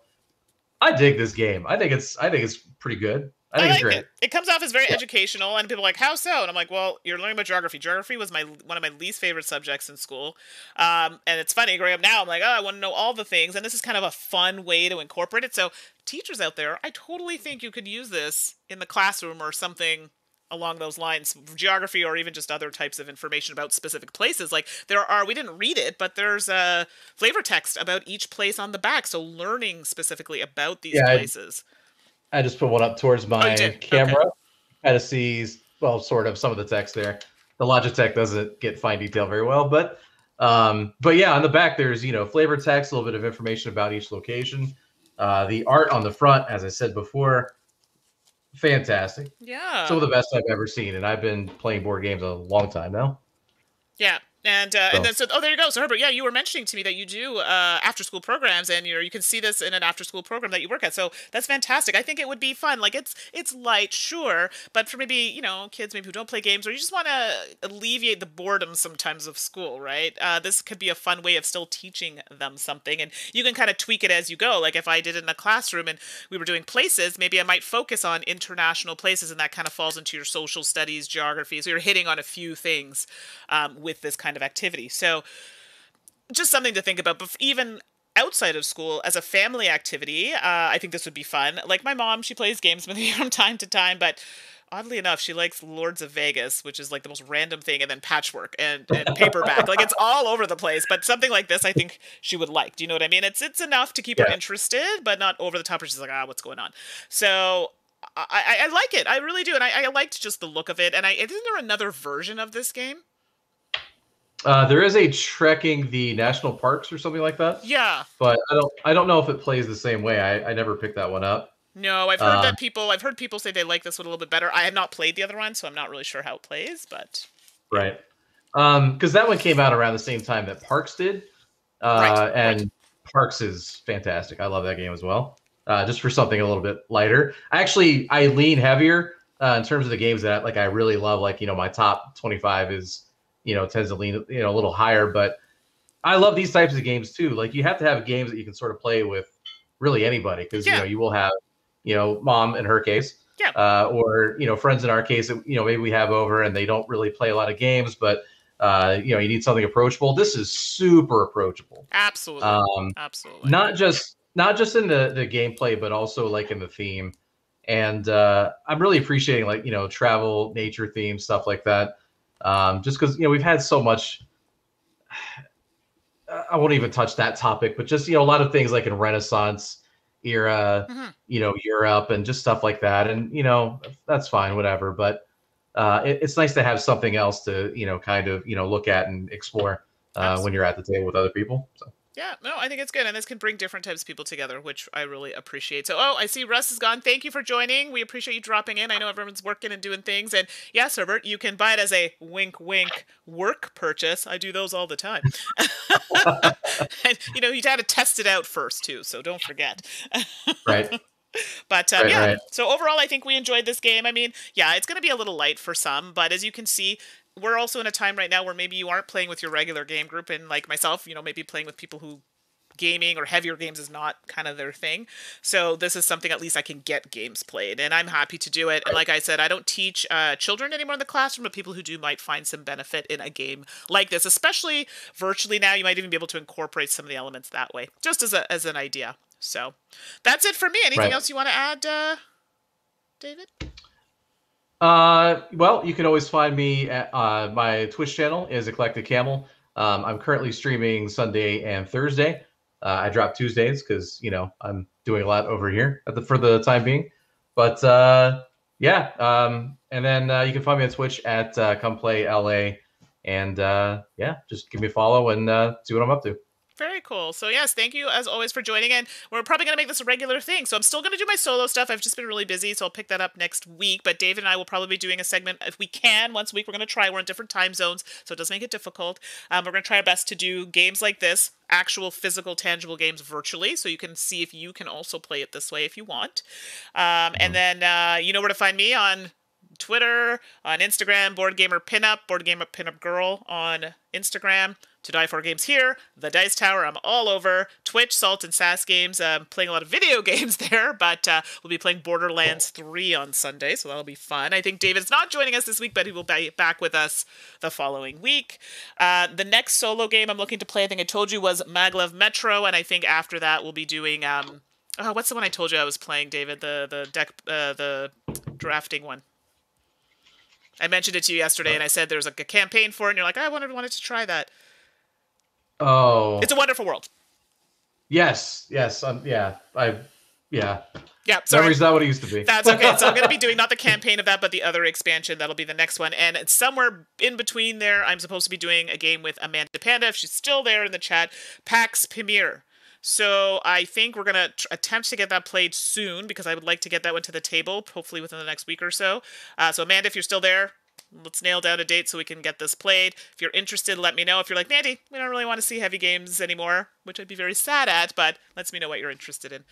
I dig this game. I think it's I think it's pretty good. I think I like it's great. It. it comes off as very yeah. educational, and people are like, "How so?" And I'm like, "Well, you're learning about geography. Geography was my one of my least favorite subjects in school, um, and it's funny growing up now. I'm like, oh, I want to know all the things, and this is kind of a fun way to incorporate it. So, teachers out there, I totally think you could use this in the classroom or something along those lines geography or even just other types of information about specific places like there are we didn't read it but there's a flavor text about each place on the back so learning specifically about these yeah, places I- I just put one up towards my oh, camera. Okay. Kind of sees well, sort of some of the text there. The Logitech doesn't get fine detail very well, but um, but yeah, on the back there's you know flavor text, a little bit of information about each location. Uh, the art on the front, as I said before, fantastic. Yeah, some of the best I've ever seen, and I've been playing board games a long time now. Yeah, and uh, and then so oh there you go. So Herbert, yeah, you were mentioning to me that you do uh, after school programs, and you you can see this in an after school program that you work at. So that's fantastic. I think it would be fun. Like it's it's light, sure, but for maybe you know kids maybe who don't play games or you just want to alleviate the boredom sometimes of school, right? Uh, this could be a fun way of still teaching them something, and you can kind of tweak it as you go. Like if I did it in a classroom and we were doing places, maybe I might focus on international places, and that kind of falls into your social studies, geography. So you're hitting on a few things um, with this kind kind of activity. So just something to think about. But even outside of school as a family activity, uh, I think this would be fun. Like my mom, she plays games with me from time to time, but oddly enough, she likes Lords of Vegas, which is like the most random thing, and then patchwork and, and paperback. like it's all over the place. But something like this, I think she would like. Do you know what I mean? It's it's enough to keep yeah. her interested, but not over the top. Where she's like, ah, what's going on? So. I, I, like it. I really do, and I, I liked just the look of it. And I isn't there another version of this game? Uh, there is a trekking the national parks or something like that. Yeah. But I don't I don't know if it plays the same way. I, I never picked that one up. No, I've heard that people I've heard people say they like this one a little bit better. I have not played the other one, so I'm not really sure how it plays, but Right. Um, because that one came out around the same time that Parks did. Uh right, and right. Parks is fantastic. I love that game as well. Uh, just for something a little bit lighter. Actually, I lean heavier uh, in terms of the games that like I really love. Like you know, my top 25 is you know tends to lean you know a little higher, but I love these types of games too. Like you have to have games that you can sort of play with really anybody because yeah. you know you will have you know mom in her case. Yeah. Uh, or you know friends in our case that you know maybe we have over and they don't really play a lot of games but uh, you know you need something approachable this is super approachable absolutely um, absolutely not just not just in the the gameplay but also like in the theme and uh, i'm really appreciating like you know travel nature themes stuff like that um, just because you know we've had so much i won't even touch that topic but just you know a lot of things like in renaissance era mm-hmm. you know europe and just stuff like that. And you know that's fine whatever. But uh, it, it's nice to have something else to you know kind of you know look at and explore uh, when you're at the table with other people so yeah, no, I think it's good, and this can bring different types of people together, which I really appreciate. So, oh, I see Russ is gone. Thank you for joining. We appreciate you dropping in. I know everyone's working and doing things, and yes, Herbert, you can buy it as a wink, wink work purchase. I do those all the time. and you know, you got to test it out first too, so don't forget. right. But um, right, yeah, right. so overall, I think we enjoyed this game. I mean, yeah, it's going to be a little light for some, but as you can see, we're also in a time right now where maybe you aren't playing with your regular game group and like myself you know maybe playing with people who gaming or heavier games is not kind of their thing. So this is something at least i can get games played and i'm happy to do it. And like i said i don't teach uh, children anymore in the classroom but people who do might find some benefit in a game like this especially virtually now. You might even be able to incorporate some of the elements that way just as, a, as an idea. So that's it for me. Anything right. else you want to add uh, david uh, well, you can always find me at uh, my Twitch channel is Eclectic Camel. Um, I'm currently streaming Sunday and Thursday. Uh, I drop Tuesdays because you know I'm doing a lot over here at the, for the time being. But uh, yeah, um, and then uh, you can find me on Twitch at uh, Come Play LA, and uh, yeah, just give me a follow and uh, see what I'm up to. Very cool. So yes, thank you as always for joining in. We're probably gonna make this a regular thing. So I'm still gonna do my solo stuff. I've just been really busy, so I'll pick that up next week. But David and I will probably be doing a segment if we can once a week. We're gonna try. We're in different time zones, so it does make it difficult. Um, we're gonna try our best to do games like this, actual physical, tangible games virtually, so you can see if you can also play it this way if you want. Um, and mm-hmm. then uh, you know where to find me on Twitter, on Instagram, Board Gamer Pinup, Board Gamer Pinup Girl on Instagram. To Die For Games here, The Dice Tower, I'm all over. Twitch, Salt, and Sass Games, I'm playing a lot of video games there, but uh, we'll be playing Borderlands 3 on Sunday, so that'll be fun. I think David's not joining us this week, but he will be back with us the following week. Uh, the next solo game I'm looking to play, I think I told you, was Maglev Metro, and I think after that we'll be doing. Um, oh, what's the one I told you I was playing, David? The the deck, uh, the drafting one. I mentioned it to you yesterday, and I said there's like a campaign for it, and you're like, I wanted wanted to try that. Oh, it's a wonderful world. Yes, yes, um, yeah, I, yeah. Yeah, sorry. Memory's not what it used to be. That's okay. so I'm going to be doing not the campaign of that, but the other expansion. That'll be the next one. And somewhere in between there, I'm supposed to be doing a game with Amanda Panda, if she's still there in the chat, Pax Pamir. So I think we're going to attempt to get that played soon because I would like to get that one to the table, hopefully within the next week or so. Uh, so Amanda, if you're still there, let's nail down a date so we can get this played. If you're interested, let me know. If you're like, Mandi, we don't really want to see heavy games anymore, which I'd be very sad at, but let me know what you're interested in.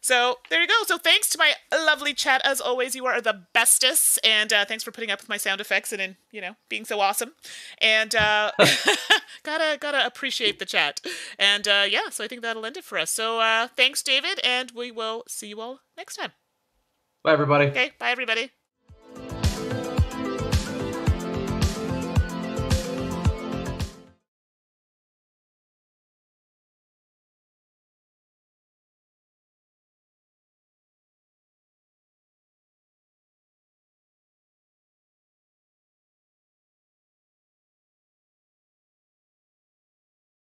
So there you go. So thanks to my lovely chat. As always, you are the bestest. And uh, thanks for putting up with my sound effects and, and you know, being so awesome. And uh, gotta, gotta appreciate the chat. And uh, yeah, so I think that'll end it for us. So uh, thanks, David, and we will see you all next time. Bye, everybody. Okay, bye, everybody.